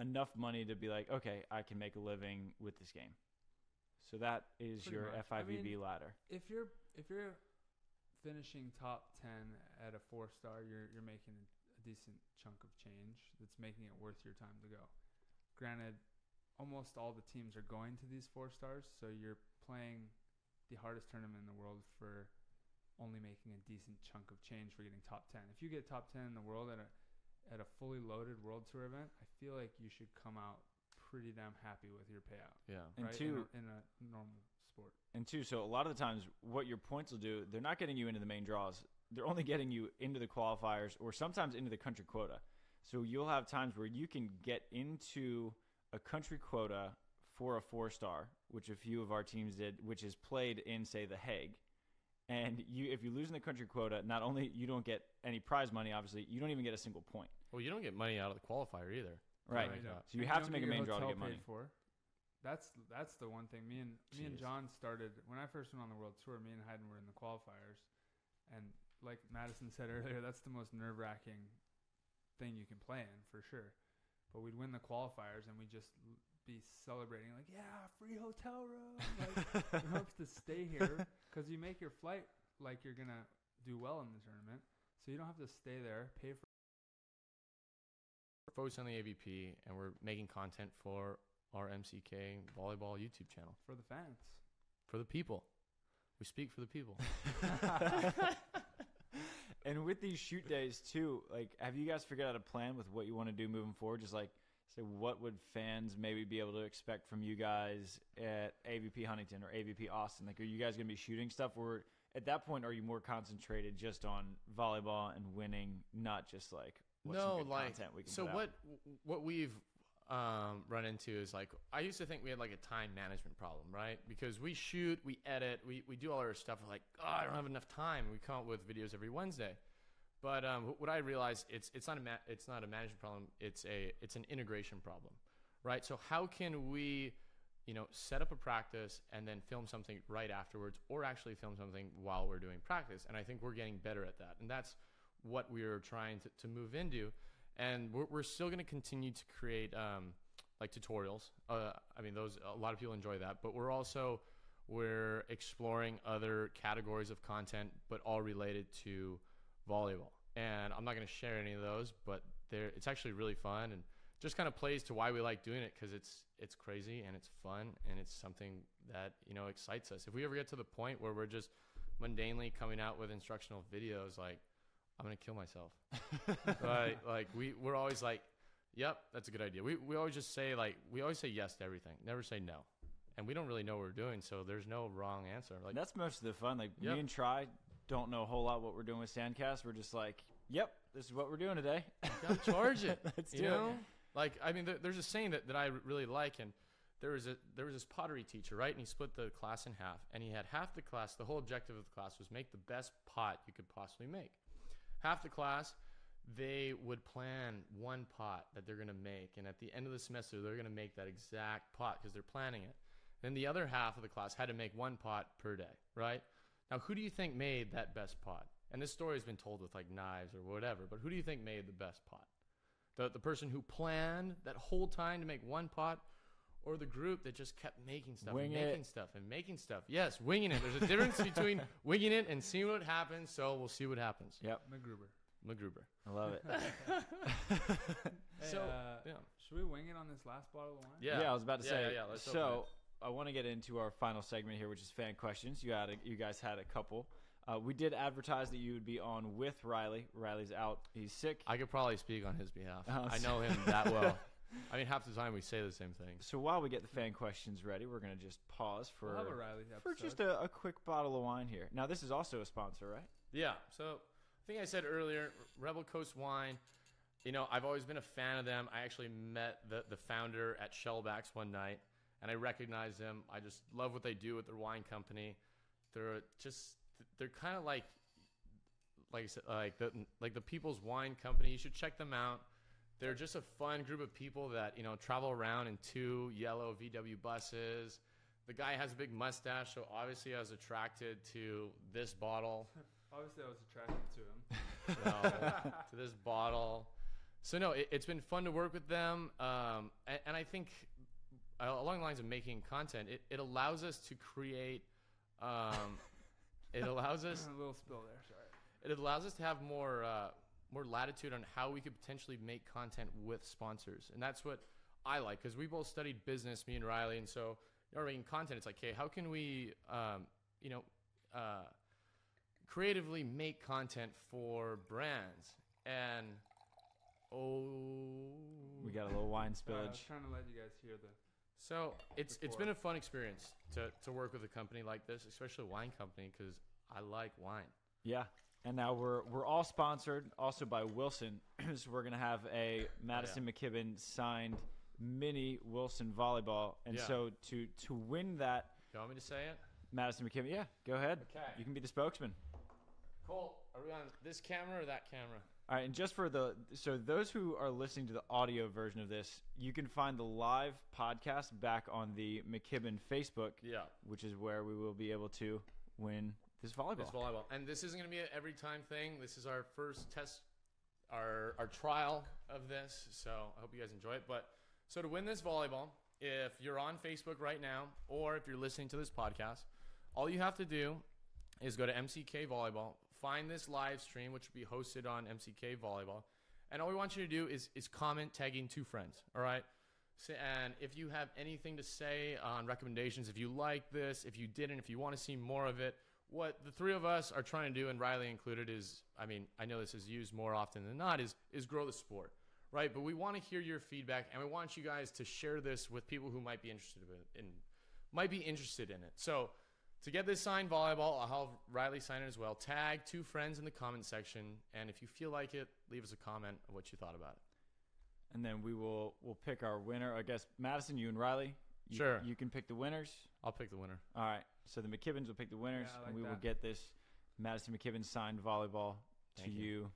enough money to be like, okay, I can make a living with this game. So that is Pretty your much. I FIVB mean, ladder. if you're if you're finishing top ten at a four star, you're you're making a decent chunk of change that's making it worth your time to go. Granted, almost all the teams are going to these four stars, so you're playing the hardest tournament in the world for only making a decent chunk of change for getting top 10. If you get top 10 in the world at a at a fully loaded world tour event, I feel like you should come out pretty damn happy with your payout, Yeah. And right? two, in, a, in a normal sport. and two, so a lot of the times, what your points will do, they're not getting you into the main draws. They're only getting you into the qualifiers or sometimes into the country quota. So you'll have times where you can get into a country quota for a four star, which a few of our teams did, which is played in, say, The Hague. And you, if you lose in the country quota, not only you don't get any prize money, obviously, you don't even get a single point. Well, you don't get money out of the qualifier either. Right. Like you So you And have don't to make a main draw to get money. For. That's that's the one thing. Me and me and John started when I first went on the world tour. Me and Hyden were in the qualifiers, and like Maddison said earlier, that's the most nerve wracking thing you can play in for sure. But we'd win the qualifiers and we'd just be celebrating like, yeah, free hotel room. Like, you don't have to stay here because you make your flight like you're gonna do well in the tournament, so you don't have to stay there, pay for. We're focused on the AVP, and we're making content for our MCK volleyball YouTube channel For the fans, for the people. We speak for the people. <laughs> <laughs> and with these shoot days too, like, have you guys figured out a plan with what you want to do moving forward? Just like, say, what would fans maybe be able to expect from you guys at AVP Huntington or AVP Austin? Like, are you guys going to be shooting stuff, or at that point, are you more concentrated just on volleyball and winning, not just like no, like content we can so what what we've um, run into is like I used to think we had like a time management problem, right? Because we shoot, we edit, we, we do all our stuff. We're like, oh, I don't have enough time. We come up with videos every Wednesday. But um, what I realized it's it's not a ma- it's not a management problem. It's a it's an integration problem, right? So how can we, you know, set up a practice and then film something right afterwards, or actually film something while we're doing practice? And I think we're getting better at that, and that's what we're trying to, to move into. And we're, we're still going to continue to create um, like tutorials. Uh, I mean, those a lot of people enjoy that, but we're also we're exploring other categories of content, but all related to volleyball. And I'm not going to share any of those, but they're, it's actually really fun and just kind of plays to why we like doing it because it's it's crazy and it's fun and it's something that you know excites us. If we ever get to the point where we're just mundanely coming out with instructional videos, like I'm gonna kill myself. like <laughs> like we we're always like, yep, that's a good idea. We we always just say like we always say yes to everything, never say no, and we don't really know what we're doing, so there's no wrong answer. Like That's most of the fun. Like Yep. me and Tri don't know a whole lot what we're doing with Sandcast. We're just like, yep, this is what we're doing today. <laughs> gotta charge it. <laughs> Let's you do know, it. like I mean, there, there's a saying that, that I really like, and there was a there was this pottery teacher, right? And he split the class in half, and he had half the class. The whole objective of the class was make the best pot you could possibly make. Half the class, they would plan one pot that they're gonna make, and at the end of the semester, they're gonna make that exact pot because they're planning it. Then the other half of the class had to make one pot per day, right? Now, who do you think made that best pot? And this story has been told with like knives or whatever, but who do you think made the best pot? The, the person who planned that whole time to make one pot, or the group that just kept making stuff Wing and it. making stuff and making stuff? Yes, winging it. There's a difference <laughs> between winging it and seeing what happens, so we'll see what happens. Yep, McGruber. MacGruber. I love it. <laughs> Hey, So, uh, yeah. should we wing it on this last bottle of wine? Yeah. Yeah, I was about to Yeah, say. yeah, yeah, let's open so I want to get into our final segment here, which is fan questions. You had a, you guys had a couple. Uh, we did advertise that you would be on with Riley. Riley's out; he's sick. I could probably speak on his behalf. Oh, I know him that well. <laughs> I mean, half the time we say the same thing. So while we get the fan questions ready, we're gonna just pause for We'll have a Riley for episode. just a, a quick bottle of wine here. Now this is also a sponsor, right? Yeah. So I think I said earlier, Rebel Coast Wine. You know, I've always been a fan of them. I actually met the the founder at Shellbacks one night, and I recognized him. I just love what they do with their wine company. They're just they're kind of like like I said, like the like the People's Wine Company. You should check them out. They're just a fun group of people that you know travel around in two yellow VW buses. The guy has a big mustache, so obviously I was attracted to this bottle. <laughs> Obviously, I was attracted to him. <laughs> No, to this bottle. So no, it, it's been fun to work with them, um, and, and I think uh, along the lines of making content, it, it allows us to create um, it allows us <laughs> a little spill there. Sorry. it allows us to have more uh, more latitude on how we could potentially make content with sponsors, and that's what I like because we both studied business, me and Riley, and so you know, making content. It's like, hey, how can we, um, you know, uh, creatively make content for brands? And oh, We got a little wine Sorry, I was spillage. trying to let you guys hear the. so it's it's Before. been a fun experience to to work with a company like this, especially a wine company, because I like wine. Yeah. And now we're we're all sponsored also by Wilson. <clears throat> so we're gonna have a Maddison McKibbin signed mini Wilson volleyball. And Yeah. so to to win that You want me to say it? Maddison McKibbin, yeah, go ahead. Okay. You can be the spokesman. Cole, are we on this camera or that camera? All right, and just for the so those who are listening to the audio version of this, you can find the live podcast back on the McKibbin Facebook, Yeah. which is where we will be able to win this volleyball. It's volleyball. And this isn't going to be an every time thing. This is our first test, our, our trial of this. So I hope you guys enjoy it. But so to win this volleyball, if you're on Facebook right now, or if you're listening to this podcast, all you have to do is go to MCK Volleyball, find this live stream, which will be hosted on MCK Volleyball. And all we want you to do is, is comment tagging two friends. All right. So, and if you have anything to say on recommendations, if you like this, if you didn't, if you want to see more of it, what the three of us are trying to do, and Riley included, is I mean, I know this is used more often than not, is is grow the sport, right? But we want to hear your feedback, and we want you guys to share this with people who might be interested in, might be interested in it. So to get this signed volleyball, I'll have Riley sign it as well. Tag two friends in the comment section, and if you feel like it, leave us a comment of what you thought about it. and then we will we'll pick our winner. I guess Maddison, you and Riley. You, Sure. You can pick the winners. I'll pick the winner. All right. So the McKibbins will pick the winners, Yeah, I and like we will that. get this Maddison McKibbin signed volleyball to Thank you. you